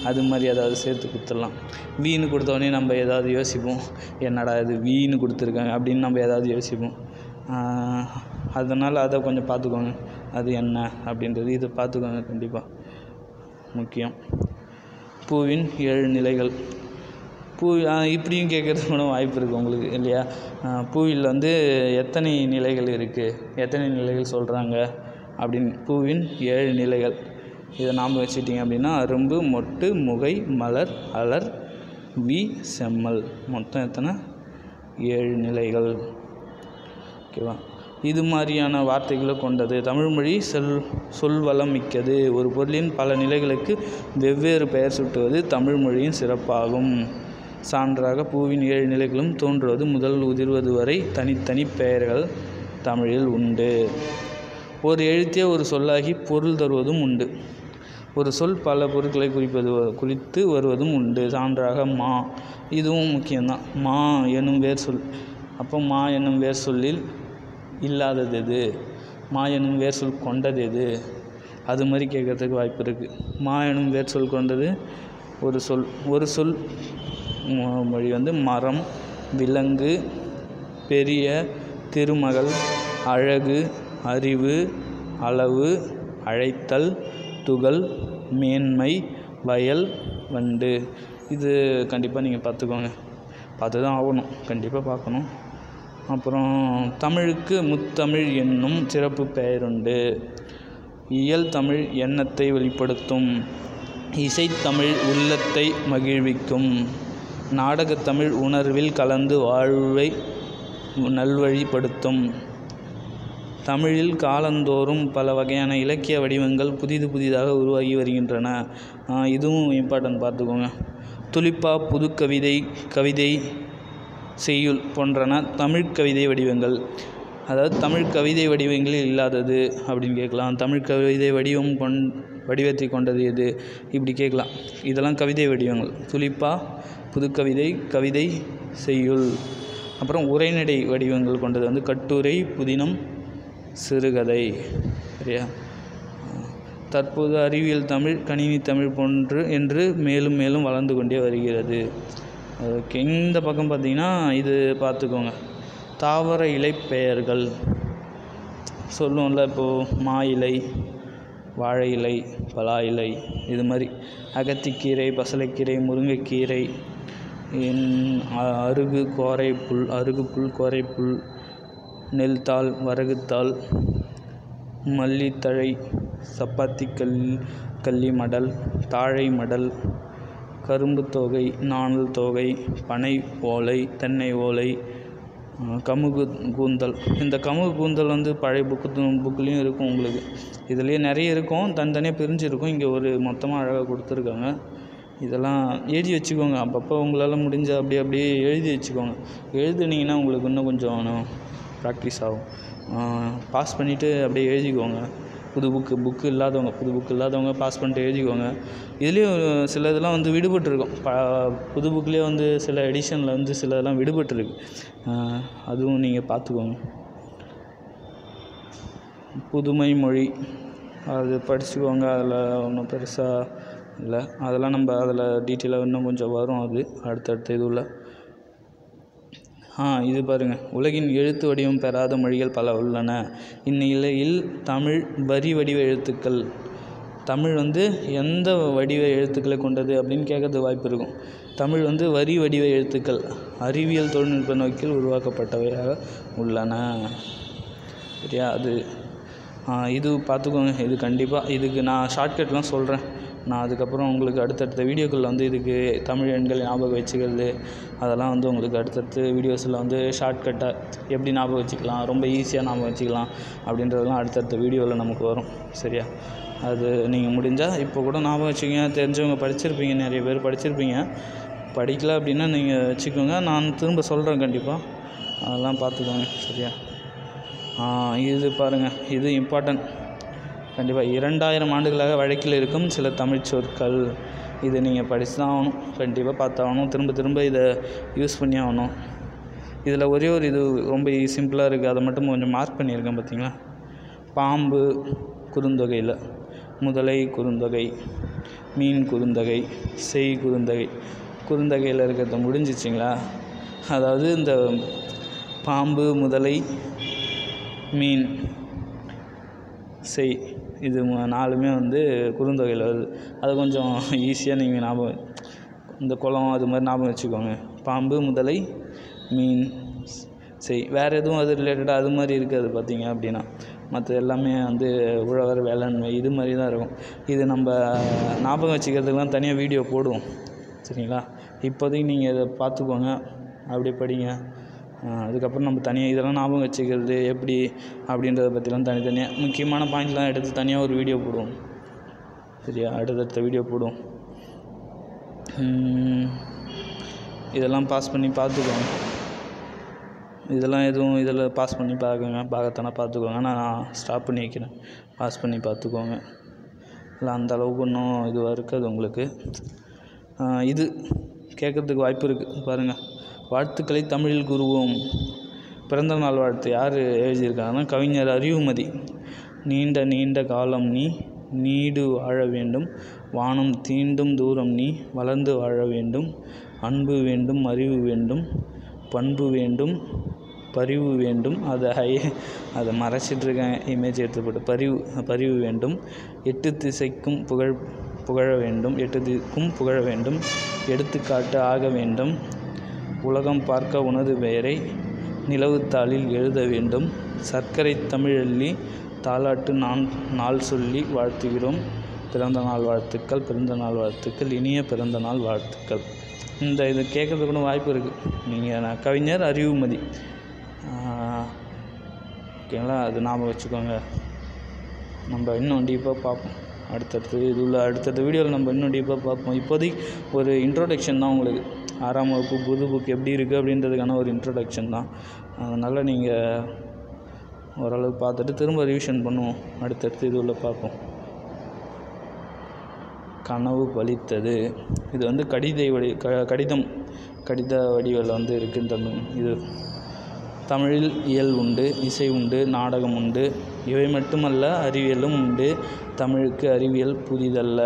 அது மாதிரி ஏதாவது சேர்த்து கொடுத்துடலாம். வீன்னு கொடுத்தோடனே நம்ம ஏதாவது யோசிப்போம் என்னடா இது வீன்னு கொடுத்துருக்காங்க அப்படின்னு நம்ம ஏதாவது யோசிப்போம். அதனால் அதை கொஞ்சம் பார்த்துக்கோங்க. அது என்ன அப்படின்றது இதை பார்த்துக்கோங்க கண்டிப்பாக முக்கியம். பூவின் ஏழு நிலைகள். பூ இப்படியும் கேட்கறதுக்கு கூட வாய்ப்பு இருக்குது உங்களுக்கு இல்லையா? பூவில் வந்து எத்தனை நிலைகள் இருக்குது எத்தனை நிலைகள் சொல்கிறாங்க அப்படின்னு பூவின் ஏழு நிலைகள். இதை நாம் வச்சுட்டிங்க அப்படின்னா அரும்பு மொட்டு முகை மலர் அலர் வி செம்மல். மொத்தம் எத்தனை? ஏழு நிலைகள். ஓகேவா? இது மாதிரியான வார்த்தைகளை கொண்டது. தமிழ்மொழி சொல் சொல்வளம் மிக்கது. ஒரு பொருளின் பல நிலைகளுக்கு வெவ்வேறு பெயர் சூட்டுவது தமிழ்மொழியின் சிறப்பாகும். சான்றாக பூவின் ஏழு நிலைகளும் தோன்றுவது முதல் உதிர்வது வரை தனித்தனி பெயர்கள் தமிழில் உண்டு. ஒரு எழுத்தே ஒரு சொல்லாகி பொருள் தருவதும் உண்டு. ஒரு சொல் பல பொருட்களை குறிப்பது குறித்து வருவதும் உண்டு. சான்றாக மா இதுவும் முக்கியம்தான். மா எனும் வேர் சொல். அப்போ மா என்னும் வேர் சொல்லில் இல்லாதது எது? மா எனும் வேர் சொல் கொண்டது எது? அது மாதிரி கேட்கறதுக்கு வாய்ப்பு இருக்குது மா எனும் வேர் சொல் கொண்டது ஒரு சொல் ஒரு சொல் மொழி வந்து மரம் விலங்கு பெரிய திருமகள் அழகு அறிவு அளவு அழைத்தல் துகள் மேன்மை வயல் வண்டு. இது கண்டிப்பாக நீங்கள் பார்த்துக்கோங்க. பார்த்து தான் ஆகணும். கண்டிப்பாக பார்க்கணும். அப்புறம் தமிழுக்கு முத்தமிழ் என்னும் சிறப்பு பெயருண்டு. இயல் தமிழ் எண்ணத்தை வெளிப்படுத்தும். இசைத்தமிழ் உள்ளத்தை மகிழ்விக்கும். நாடகத்தமிழ் உணர்வில் கலந்து வாழ்வை நல்வழிப்படுத்தும். தமிழில் காலந்தோறும் பல வகையான இலக்கிய வடிவங்கள் புதிது புதிதாக உருவாகி வருகின்றன. இதுவும் இம்பார்ட்டன்ட் பார்த்துக்கோங்க. துளிப்பா புதுக்கவிதை கவிதை செய்யுள் போன்றன தமிழ் கவிதை வடிவங்கள். அதாவது தமிழ் கவிதை வடிவங்களில் இல்லாதது அப்படின்னு கேட்கலாம். தமிழ் கவிதை வடிவம் கொண் வடிவத்தை கொண்டது எது? இப்படி கேட்கலாம். இதெல்லாம் கவிதை வடிவங்கள். துளிப்பா புதுக்கவிதை கவிதை செய்யுள். அப்புறம் உரைநடை வடிவங்கள் கொண்டது வந்து கட்டுரை புதினம் சிறுகதை. சரியா? தற்போது அறிவியல் தமிழ் கணினி தமிழ் போன்று என்று மேலும் மேலும் வளர்ந்து கொண்டே வருகிறது. ஓகே இந்த பக்கம் பார்த்தீங்கன்னா இது பார்த்துக்கோங்க. தாவர இலை பெயர்கள் சொல்லுவோம்ல இப்போது மா இலை வாழை இலை பலா இலை இது மாதிரி அகத்திக்கீரை பசலைக்கீரை முருங்கைக்கீரை அ- அருகு கோரை புல் அருகு புல் கோரை புல் நெல் தாள் வரகுத்தாள் மல்லித்தழை சப்பாத்தி கல் கள்ளி மடல் தாழை மடல் கரும்பு தோகை நாணல் தோகை பனை ஓலை தென்னை ஓலை கமுகு கூந்தல். இந்த கமுகு கூந்தல் வந்து பழைய புக்கு புக்குலேயும் இருக்கும் உங்களுக்கு. இதுலேயே நிறைய இருக்கும். தனித்தனியாக பிரிஞ்சு இருக்கும் இங்கே ஒரு மொத்தமாக அழகாக கொடுத்துருக்காங்க. இதெல்லாம் எழுதி வச்சுக்கோங்க. அப்பப்போ உங்களால் முடிஞ்ச அப்படியே அப்படியே எழுதி வச்சுக்கோங்க. எழுதுனீங்கன்னா உங்களுக்கு இன்னும் கொஞ்சம் ப்ராக்டிஸ் ஆகும். பாஸ் பண்ணிவிட்டு அப்படியே எழுதிக்கோங்க. புது புக்கு புக்கு இல்லாதவங்க புது புக்கு இல்லாதவங்க பாஸ் பண்ணிட்டு எழுதிக்கோங்க. இதுலேயும் சில இதெல்லாம் வந்து விடுபட்டிருக்கும். ப புது புக்லேயே வந்து சில எடிஷனில் வந்து சில இதெல்லாம் விடுபட்டிருக்கு. அதுவும் நீங்கள் பார்த்துக்கோங்க. புதுமை மொழி. அது படிச்சுக்கோங்க அதில் ஒன்றும் பெருசாக இல்லை. அதெல்லாம் நம்ம அதில் டீட்டெயிலாக இன்னும் கொஞ்சம் வரும் அது. அடுத்தடுத்த இதுவில் இது பாருங்கள் உலகின் எழுத்து வடிவம் பெறாத மொழிகள் பல உள்ளன. இந்நிலையில் தமிழ் வரி வடிவ எழுத்துக்கள் தமிழ் வந்து எந்த வடிவ எழுத்துக்களை கொண்டது அப்படின்னு கேட்கறதுக்கு வாய்ப்பு இருக்கும். தமிழ் வந்து வரி வடிவ எழுத்துக்கள் அறிவியல் தொழில்நுட்ப நோக்கில் உருவாக்கப்பட்டவையாக உள்ளன. சரியா? அது இது பார்த்துக்கோங்க. இது கண்டிப்பாக இதுக்கு நான் ஷார்ட்கட்லாம் சொல்கிறேன் நான் அதுக்கப்புறம் உங்களுக்கு அடுத்தடுத்த வீடியோக்களில் வந்து இதுக்கு தமிழ் எண்கள் ஞாபகம் வச்சுக்கிறது அதெல்லாம் வந்து உங்களுக்கு அடுத்தடுத்த வீடியோஸில் வந்து ஷார்ட்கட்டாக எப்படி ஞாபகம் வச்சுக்கலாம் ரொம்ப ஈஸியாக ஞாபகம் வச்சுக்கலாம் அப்படின்றதெல்லாம் அடுத்தடுத்த வீடியோவில் நமக்கு வரும். சரியா? அது நீங்கள் முடிஞ்சால் இப்போ கூட ஞாபகம் வச்சுக்கோங்க. தெரிஞ்சவங்க படிச்சிருப்பீங்க நிறைய பேர் படிச்சிருப்பீங்க. படிக்கல அப்படின்னா நீங்கள் வச்சுக்கோங்க. நான் திரும்ப சொல்கிறேன் கண்டிப்பாக அதெல்லாம் பார்த்துக்கோங்க. சரியா? இது பாருங்கள் இது இம்பார்ட்டன்ட் கண்டிப்பாக இரண்டாயிரம் ஆண்டுகளாக வழக்கில் இருக்கும் சில தமிழ் சொற்கள். இதை நீங்கள் படித்து தான் ஆகணும். கண்டிப்பாக பார்த்தாகணும். திரும்ப திரும்ப இதை யூஸ் பண்ணி ஆகணும். இதில் ஒரே ஒரு இது ரொம்ப சிம்பிளாக இருக்குது அதை மட்டும் கொஞ்சம் மார்க் பண்ணியிருக்கேன் பார்த்தீங்களா? பாம்பு குறுந்தொகையில். முதலை குறுந்தொகை மீன் குறுந்தொகை செய் குறுந்தொகை. குறுந்தொகையில் இருக்கிறத முடிஞ்சிச்சிங்களா? அதாவது இந்த பாம்பு முதலை மீன் செய். இது நாலுமே வந்து குறுந்தொகையில் வருது. அது கொஞ்சம் ஈஸியாக நீங்கள் ஞாபகம் இந்த குளம் அது மாதிரி ஞாபகம் வச்சுக்கோங்க. பாம்பு முதலை மீன் செய் வேறு எதுவும் அது ரிலேட்டடாக அது மாதிரி இருக்காது பார்த்தீங்க அப்படின்னா. மற்ற எல்லாமே வந்து உழவர் வேளாண்மை இது மாதிரி தான் இருக்கும். இது நம்ம ஞாபகம் வச்சுக்கிறதுக்கெலாம் தனியாக வீடியோ போடுவோம். சரிங்களா? இப்போதைக்கு நீங்கள் இதை பார்த்துக்கோங்க. அப்படியே படிங்க. அதுக்கப்புறம் நம்ம தனியாக இதெல்லாம் ஞாபகம் வச்சுக்கிறது எப்படி அப்படின்றத பற்றிலாம் தனித்தனியாக முக்கியமான பாயிண்ட்லாம் எடுத்து தனியாக ஒரு வீடியோ போடுவோம். சரியா? அடுத்தடுத்த வீடியோ போடுவோம். இதெல்லாம் பாஸ் பண்ணி பார்த்துக்கோங்க. இதெல்லாம் எதுவும் இதில் பாஸ் பண்ணி பார்க்குங்க. பார்க்கத்தானே பார்த்துக்கோங்க. நான் ஸ்டாப் பண்ணி வைக்கிறேன். பாஸ் பண்ணி பார்த்துக்கோங்க. இல்லை அந்த அளவுக்கு இன்னும் இதுவாக இருக்காது உங்களுக்கு. இது கேட்குறதுக்கு வாய்ப்பு இருக்குது பாருங்கள் வாழ்த்துக்களை தமிழில் கூறுவோம். பிறந்த நாள் வாழ்த்து யார் எழுதியிருக்காங்கன்னா கவிஞர் அறிவுமதி. நீண்ட நீண்ட காலம் நீ நீடு வாழ வேண்டும். வானம் தீண்டும் தூரம் நீ வளர்ந்து வாழ வேண்டும். அன்பு வேண்டும் அறிவு வேண்டும் பண்பு வேண்டும் பரிவு வேண்டும். அதை அதை மறைச்சிட்ருக்கேன். இமேஜ் எடுத்து போட்டு பரிவு பரிவு வேண்டும். எட்டு திசைக்கும் புகழ் புகழ வேண்டும். எட்டு திக்கும் புகழ வேண்டும். எடுத்துக்காட்டு ஆக வேண்டும். உலகம் பார்க்க உனது பெயரை நிலவுத்தாளில் எழுத வேண்டும். சர்க்கரை தமிழள்ளி தாலாட்டு நான் நாள் சொல்லி வாழ்த்துகிறோம். பிறந்த நாள் வாழ்த்துக்கள் பிறந்த நாள் வாழ்த்துக்கள் இனிய பிறந்த நாள் வாழ்த்துக்கள். இந்த இது கேட்குறதுக்கு கூட வாய்ப்பு இருக்குது நீங்கள் நான் கவிஞர் அறிவுமதி. ஓகேங்களா? அது ஞாபகம் வச்சுக்கோங்க. நம்ம இன்னும் டீப்பாக பார்ப்போம். அடுத்தடுத்து இது உள்ள அடுத்தடுத்த வீடியோவில் நம்ம இன்னும் டீப்பாக பார்ப்போம். இப்போதைக்கு ஒரு இன்ட்ரோடக்ஷன் தான் உங்களுக்கு. ஆறாம் வகுப்பு புது புக் எப்படி இருக்குது அப்படின்றதுக்கான ஒரு இன்ட்ரடக்ஷன் தான். அதனால் நீங்கள் ஓரளவுக்கு பார்த்துட்டு திரும்ப ரிவிஷன் பண்ணுவோம். அடுத்தடுத்து இது உள்ள பார்ப்போம். கனவு பலித்தது இது வந்து கடித வடி க கடிதம் கடித வடிவில் வந்து இருக்குது இந்த இது. தமிழில் இயல் உண்டு இசை உண்டு நாடகம் உண்டு. இவை மட்டுமல்ல அறிவியலும் உண்டு. தமிழுக்கு அறிவியல் புதிதல்ல.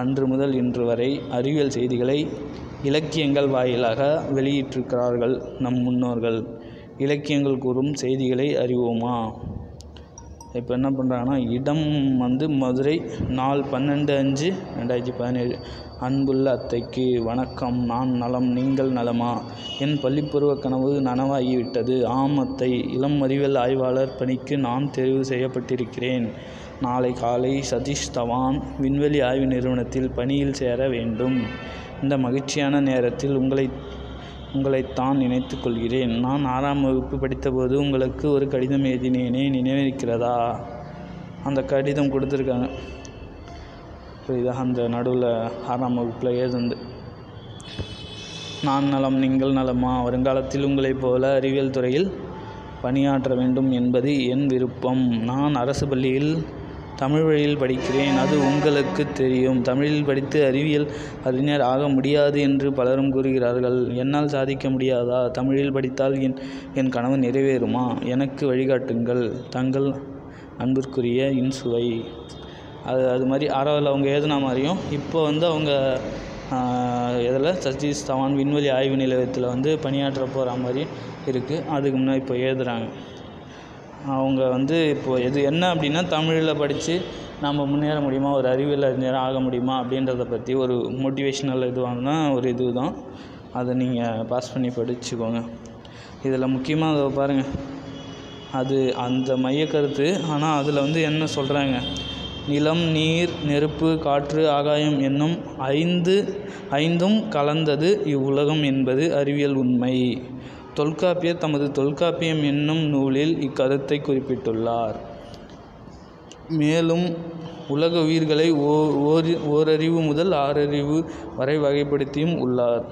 அன்று முதல் இன்று வரை அறிவியல் செய்திகளை இலக்கியங்கள் வாயிலாக வெளியிட்டிருக்கிறார்கள் நம் முன்னோர்கள். இலக்கியங்கள் கூறும் செய்திகளை அறிவோமா? இப்போ என்ன பண்ணுறாங்கன்னா இடம் வந்து மதுரை நாள் பன்னெண்டு அஞ்சு ரெண்டாயிரத்தி பதினேழு. அன்புள்ள அத்தைக்கு வணக்கம். நான் நலம் நீங்கள் நலமா? என் பள்ளிப்பருவ கனவு நனவாகிவிட்டது. ஆம் அத்தை இளம் அறிவியல் ஆய்வாளர் பணிக்கு நான் தெரிவு செய்யப்பட்டிருக்கிறேன். நாளை காலை சதீஷ் தவான் விண்வெளி ஆய்வு நிறுவனத்தில் பணியில் சேர வேண்டும். இந்த மகிழ்ச்சியான நேரத்தில் உங்களை உங்களைத்தான் நினைத்து கொள்கிறேன். நான் ஆறாம் வகுப்பு படித்தபோது உங்களுக்கு ஒரு கடிதம் எழுதினேனே நினைவிருக்கிறதா? அந்த கடிதம் கொடுத்துருக்காங்க. புரியுதா? அந்த நடுவில் ஆறாம் வகுப்பில் ஏதுந்து நான் நலம் நீங்கள் நலமா? வருங்காலத்தில் உங்களைப் போல அறிவியல் துறையில் பணியாற்ற வேண்டும் என்பது என் விருப்பம். நான் அரசு பள்ளியில் தமிழ் வழியில் படிக்கிறேன் அது உங்களுக்கு தெரியும். தமிழில் படித்து அறிவியல் அறிஞர் ஆக முடியாது என்று பலரும் கூறுகிறார்கள். என்னால் சாதிக்க முடியாதா? தமிழில் படித்தால் என் என் கனவு நிறைவேறுமா? எனக்கு வழிகாட்டுங்கள். தங்கள் அன்பிற்குரிய இன்சுவை. அது அது மாதிரி ஆறாவதில் அவங்க எழுதின மாதிரியும் இப்போ வந்து அவங்க இதில் சதீஷ் தவான் விண்வெளி ஆய்வு நிலையத்தில் வந்து பணியாற்ற போகிற மாதிரி இருக்குது அதுக்கு முன்னாடி இப்போ எழுதுகிறாங்க அவங்க வந்து இப்போது எது என்ன அப்படின்னா தமிழில் படித்து நம்ம முன்னேற முடியுமா? ஒரு அறிவியல் அறிஞர் ஆக முடியுமா? அப்படின்றத பற்றி ஒரு மோட்டிவேஷ்னல் இதுவானா ஒரு இது தான் அதை நீங்கள் பாஸ் பண்ணி படிச்சுக்கோங்க. இதில் முக்கியமாக அதை பாருங்கள் அது அந்த மையக்கருத்து. ஆனால் அதில் வந்து என்ன சொல்கிறாங்க நிலம் நீர் நெருப்பு காற்று ஆகாயம் என்னும் ஐந்து ஐந்தும் கலந்தது இவ்வுலகம் என்பது அறிவியல் உண்மை. தொல்காப்பியர் தமது தொல்காப்பியம் என்னும் நூலில் இக்கருத்தை குறிப்பிட்டுள்ளார். மேலும் உலக உயிர்களை ஓ- ஓர் ஓரறிவு முதல் ஆறறிவு வரை வகைப்படுத்தியும் உள்ளார்.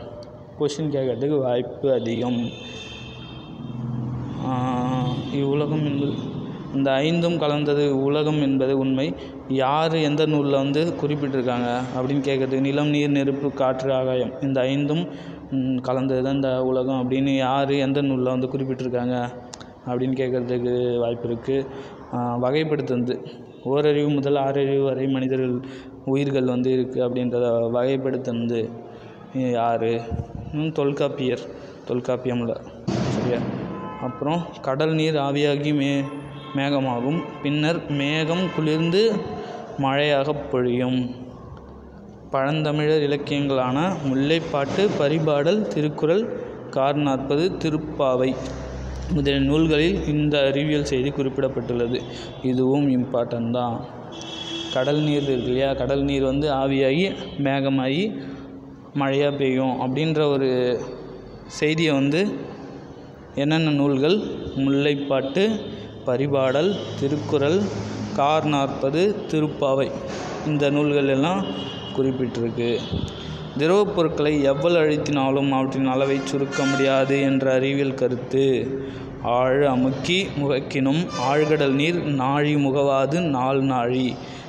கொஷின் கேட்கறதுக்கு வாய்ப்பு அதிகம். இவ்வுலகம் என்பது இந்த ஐந்தும் கலந்தது உலகம் என்பது உண்மை. யார் எந்த நூலில் வந்து குறிப்பிட்டிருக்காங்க? அப்படின்னு கேட்குறது நிலம் நீர் நெருப்பு காற்று ஆகாயம். இந்த ஐந்தும் கலந்தது தான் இந்த உலகம் அப்படின்னு யார் எந்த நூலில் வந்து குறிப்பிட்டிருக்காங்க அப்படின்னு கேட்குறதுக்கு வாய்ப்பு இருக்குது வகைப்படுத்துறது ஓரறிவு முதல் ஆறறிவு வரை மனிதர்கள் உயிர்கள் வந்து இருக்குது அப்படின்றத வகைப்படுத்துனது யார்? தொல்காப்பியர். தொல்காப்பியமில். சரியா? அப்புறம் கடல் நீர் ஆவியாகி மே மேகமாகும். பின்னர் மேகம் குளிர்ந்து மழையாக பொழியும். பழந்தமிழர் இலக்கியங்களான முல்லைப்பாட்டு பரிபாடல் திருக்குறள் கார் நாற்பது திருப்பாவை முதலிய நூல்களில் இந்த அறிவியல் செய்தி குறிப்பிடப்பட்டுள்ளது. இதுவும் இம்பார்ட்டன்ட் தான் கடல் நீர் இருக்கு இல்லையா? கடல் நீர் வந்து ஆவியாகி மேகமாகி மழையாக பெய்யும் அப்படின்ற ஒரு செய்தியை வந்து என்னென்ன நூல்கள்? முல்லைப்பாட்டு பரிபாடல் திருக்குறள் கார் நாற்பது திருப்பாவை. இந்த நூல்கள் எல்லாம் குறிப்பிட்டிருக்கு. திரவப் பொருட்களை எவ்வளவு அழுத்தினாலும் அவற்றின் அளவை சுருக்க முடியாது என்ற அறிவியல் கருத்து. ஆழ அமுக்கி முகக்கினும் ஆழ்கடல் நீர் நாழி முகவாது நாள் நாழி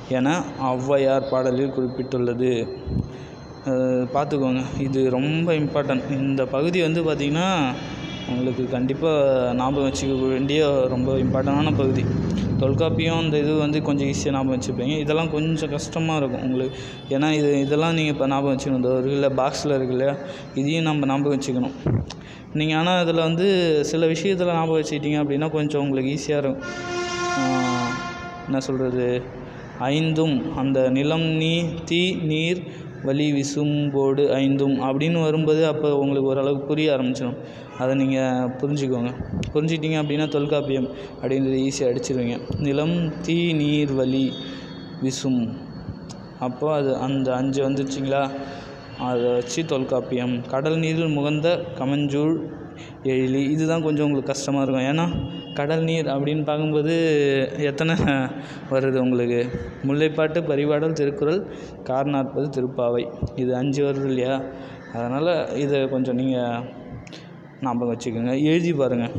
என ஔவையார் பாடலில் குறிப்பிட்டுள்ளது. பார்த்துக்கோங்க. இது ரொம்ப இம்பார்ட்டன்ட் இந்த பகுதி வந்து பார்த்திங்கன்னா உங்களுக்கு கண்டிப்பாக ஞாபகம் வச்சுக்க வேண்டிய ரொம்ப இம்பார்ட்டண்டான பகுதி. தொல்காப்பியம் அந்த இது வந்து கொஞ்சம் ஈஸியாக ஞாபகம் வச்சுப்பீங்க. இதெல்லாம் கொஞ்சம் கஷ்டமாக இருக்கும் உங்களுக்கு. ஏன்னா இது இதெல்லாம் நீங்கள் இப்போ ஞாபகம் வச்சுக்கணும். இந்த ஒரு இல்லை பாக்ஸில் இருக்கு இல்லையா? இதையும் நம்ம ஞாபகம் வச்சுக்கணும். நீங்கள் ஆனால் இதில் வந்து சில விஷயத்தில் ஞாபகம் வச்சுக்கிட்டீங்க அப்படின்னா கொஞ்சம் உங்களுக்கு ஈஸியாக இருக்கும். என்ன சொல்கிறது ஐந்தும் அந்த நிலம் நீ தீ நீர் வலி விசும்போடு ஐந்தும் அப்படின்னு வரும்போது அப்போ உங்களுக்கு ஓரளவுக்கு புரிய ஆரம்பிச்சிடும். அதை நீங்கள் புரிஞ்சுக்கோங்க. புரிஞ்சிட்டிங்க அப்படின்னா தொல்காப்பியம் அப்படின்றது ஈஸியாக அடிச்சிருவீங்க. நிலம் தீ நீர் வலி விசும். அப்போ அது அந்த அஞ்சு வந்துருச்சுங்களா? அதை வச்சு தொல்காப்பியம். கடல் நீரில் முகந்த கமஞ்சூழ் எழிலி. இதுதான் கொஞ்சம் உங்களுக்கு கஷ்டமாக இருக்கும். ஏன்னா கடல் நீர் அப்படின்னு பார்க்கும்போது எத்தனை வருது உங்களுக்கு? முல்லைப்பாட்டு பரிபாடல் திருக்குறள் கார் நாற்பது திருப்பாவை. இது அஞ்சு வருது இல்லையா? அதனால் இதை கொஞ்சம் நீங்கள் ஞாபகம் வச்சுக்கோங்க. எழுதி பாருங்கள்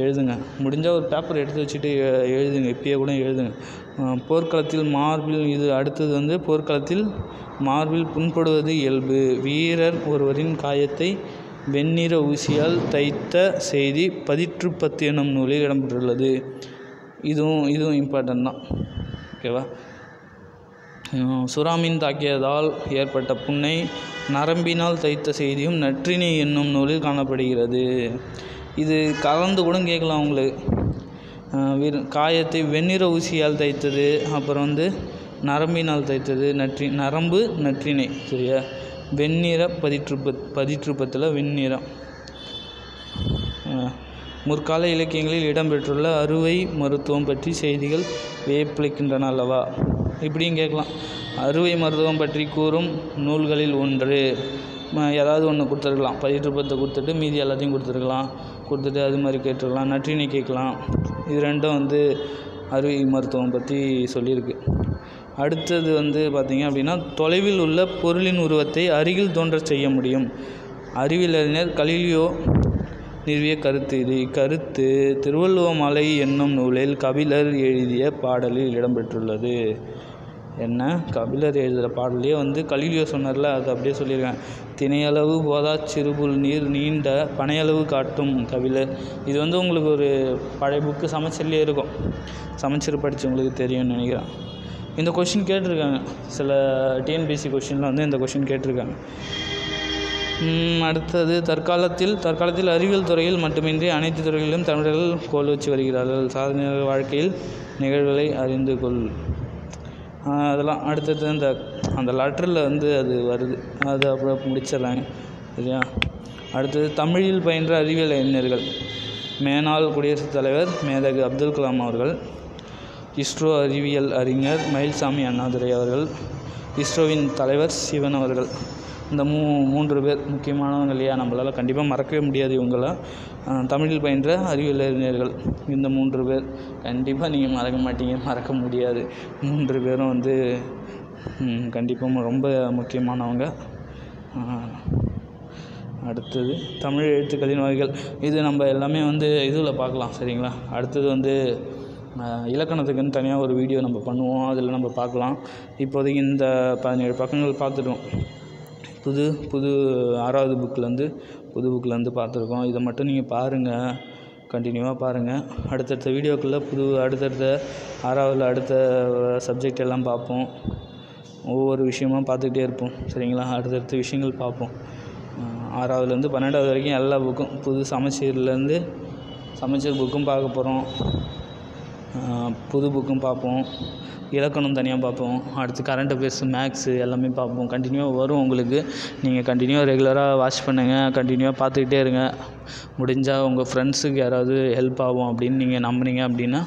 எழுதுங்க. முடிஞ்சால் ஒரு பேப்பர் எடுத்து வச்சுட்டு எழுதுங்க. இப்பயே கூட எழுதுங்க. போர்க்களத்தில் மார்பில் இது அடுத்தது வந்து போர்க்களத்தில் மார்பில் புண்படுவது இயல்பு. வீரர் ஒருவரின் காயத்தை வெண்ணிற ஊசியால் தைத்த செய்தி பதிற்றுப்பத்து எனும் நூலில் இடம்பெற்றுள்ளது. இதுவும் இதுவும் இம்பார்ட்டன்ட் தான். ஓகேவா சுறாமின் சுறாமீன் தாக்கியதால் ஏற்பட்ட புண்ணை நரம்பினால் தைத்த செய்தியும் நற்றிணை என்னும் நூலில் காணப்படுகிறது. இது கலந்து கூட கேட்கலாம் அவங்களுக்கு அஹ், காயத்தை வெண்ணிற ஊசியால் தைத்தது அப்புறம் வந்து நரம்பினால் தைத்தது நற்றி நரம்பு நற்றிணை சரியா? வெண்ணிற பதிற்றுப்ப பதிற்றுப்பத்தில் வெண்ணிறம். முற்கால இலக்கியங்களில் இடம்பெற்றுள்ள அறுவை மருத்துவம் பற்றி செய்திகள் வியப்பளிக்கின்றன அல்லவா? இப்படியும் கேட்கலாம். அறுவை மருத்துவம் பற்றி கூறும் நூல்களில் ஒன்று. ஏதாவது ஒன்று கொடுத்துருக்கலாம். பதிற்றுப்பத்தை கொடுத்துட்டு மீதி எல்லாத்தையும் கொடுத்துருக்கலாம். கொடுத்துட்டு அது மாதிரி கேட்டுருக்கலாம். நற்றினை கேட்கலாம். இது ரெண்டும் வந்து அறுவை மருத்துவம் பற்றி சொல்லியிருக்கு. அடுத்தது வந்து பார்த்திங்க அப்படின்னா தொலைவில் உள்ள பொருளின் உருவத்தை அருகில் தோன்றச் செய்ய முடியும். அறிவியலறிஞர் கலிலியோ நிறுவிய கருத்து இது. இக்கருத்து திருவள்ளுவமலை என்னும் நூலில் கபிலர் எழுதிய பாடலில் இடம்பெற்றுள்ளது. என்ன? கபிலர் எழுதுகிற பாடலே வந்து கலீலியோ சொன்னார்ல அது அப்படியே சொல்லியிருக்கேன். திணையளவு போதா சிறுபுல் நீர் நீண்ட பனையளவு காட்டும் கபிலர். இது வந்து உங்களுக்கு ஒரு பழைய புக்கு சமைச்சர்லேயே இருக்கும். சமச்சர் படித்தவங்களுக்கு தெரியும்னு நினைக்கிறேன். இந்த கொஷின் கேட்டிருக்காங்க. சில டிஎன்பிசி கொஷினில் வந்து இந்த கொஷின் கேட்டிருக்காங்க. அடுத்தது தற்காலத்தில் தற்காலத்தில் அறிவியல் துறையில் மட்டுமின்றி அனைத்து துறைகளிலும் தமிழர்கள் கோல் வச்சு வருகிறார்கள். சாதனையாளர் வாழ்க்கையில் நிகழ்வுகளை அறிந்து கொள். அதெல்லாம் அடுத்தது அந்த அந்த லெட்டரில் வந்து அது வருது. அது அப்புறம் முடிச்சிடுறாங்க. சரியா? அடுத்தது தமிழில் பயின்ற அறிவியல் அறிஞர்கள் மேனாள் குடியரசுத் தலைவர் மேதகு அப்துல் கலாம் அவர்கள் இஸ்ரோ அறிவியல் அறிஞர் மயில்சாமி அண்ணாதுரை அவர்கள் இஸ்ரோவின் தலைவர் சிவன் அவர்கள். இந்த மூ மூன்று பேர் முக்கியமானவங்க இல்லையா? நம்மளால் கண்டிப்பாக மறக்கவே முடியாது இவங்கள. தமிழில் பயின்ற அறிவியல் அறிஞர்கள். இந்த மூன்று பேர் கண்டிப்பாக நீங்கள் மறக்க மாட்டீங்க. மறக்க முடியாது. மூன்று பேரும் வந்து கண்டிப்பாக ரொம்ப முக்கியமானவங்க. அடுத்தது தமிழ் எழுத்துக்களின் வகைகள். இது நம்ம எல்லாமே வந்து இதில் பார்க்கலாம். சரிங்களா? அடுத்தது வந்து இலக்கணத்துக்குன்னு தனியாக ஒரு வீடியோ நம்ம பண்ணுவோம் அதில் நம்ம பார்க்கலாம். இப்போதைக்கு இந்த பதினேழு பக்கங்கள் பார்த்துட்டோம். புது புது ஆறாவது புக்கிலேருந்து புது புக்கிலேருந்து பார்த்துருக்கோம். இதை மட்டும் நீங்கள் பாருங்கள் கண்டினியூவாக பாருங்கள் அடுத்தடுத்த வீடியோக்குள்ளே புது அடுத்தடுத்த ஆறாவதில் அடுத்த சப்ஜெக்ட் எல்லாம் பார்ப்போம். ஒவ்வொரு விஷயமும் பார்த்துக்கிட்டே இருப்போம். சரிங்களா? அடுத்தடுத்த விஷயங்கள் பார்ப்போம். ஆறாவதுலேருந்து பன்னெண்டாவது வரைக்கும் எல்லா புக்கும் புது சமச்சீர்லேருந்து சமச்சீர் புக்கும் பார்க்க போகிறோம் புது புக்கும் பார்ப்போம். இலக்கணம் தனியாக பார்ப்போம். அடுத்து கரண்ட் அஃபேர்ஸ் மேக்ஸு எல்லாமே பார்ப்போம். கண்டினியூவாக வரும் உங்களுக்கு. நீங்கள் கண்டினியூவாக ரெகுலராக வாட்ச் பண்ணுங்கள் கண்டினியூவாக பார்த்துக்கிட்டே இருங்க. முடிஞ்சால் உங்கள் ஃப்ரெண்ட்ஸுக்கு யாராவது ஹெல்ப் ஆகும் அப்படின்னு நீங்கள் நம்புனீங்க அப்படின்னா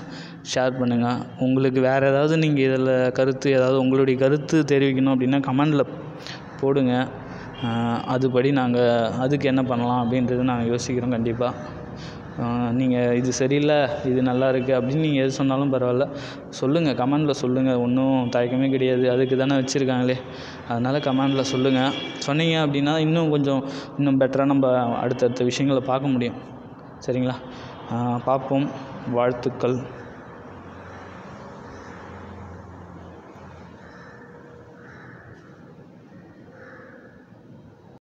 ஷேர் பண்ணுங்கள் உங்களுக்கு வேறு ஏதாவது நீங்கள் இதில் கருத்து ஏதாவது உங்களுடைய கருத்து தெரிவிக்கணும் அப்படின்னா கமெண்டில் போடுங்க. அதுபடி நாங்கள் அதுக்கு என்ன பண்ணலாம் அப்படின்றது நாங்கள் யோசிக்கிறோம் கண்டிப்பாக நீங்கள் இது சரியில்லை இது நல்லா இருக்குது அப்படின்னு நீங்கள் எது சொன்னாலும் பரவாயில்ல. சொல்லுங்கள் கமெண்டில் சொல்லுங்கள் ஒன்றும் தயக்கமே கிடையாது. அதுக்கு தானே வச்சுருக்காங்களே. அதனால் கமெண்டில் சொல்லுங்கள் சொன்னீங்க அப்படின்னா இன்னும் கொஞ்சம் இன்னும் பெட்டராக நம்ம அடுத்தடுத்த விஷயங்களை பார்க்க முடியும். சரிங்களா? பார்ப்போம். வாழ்த்துக்கள்.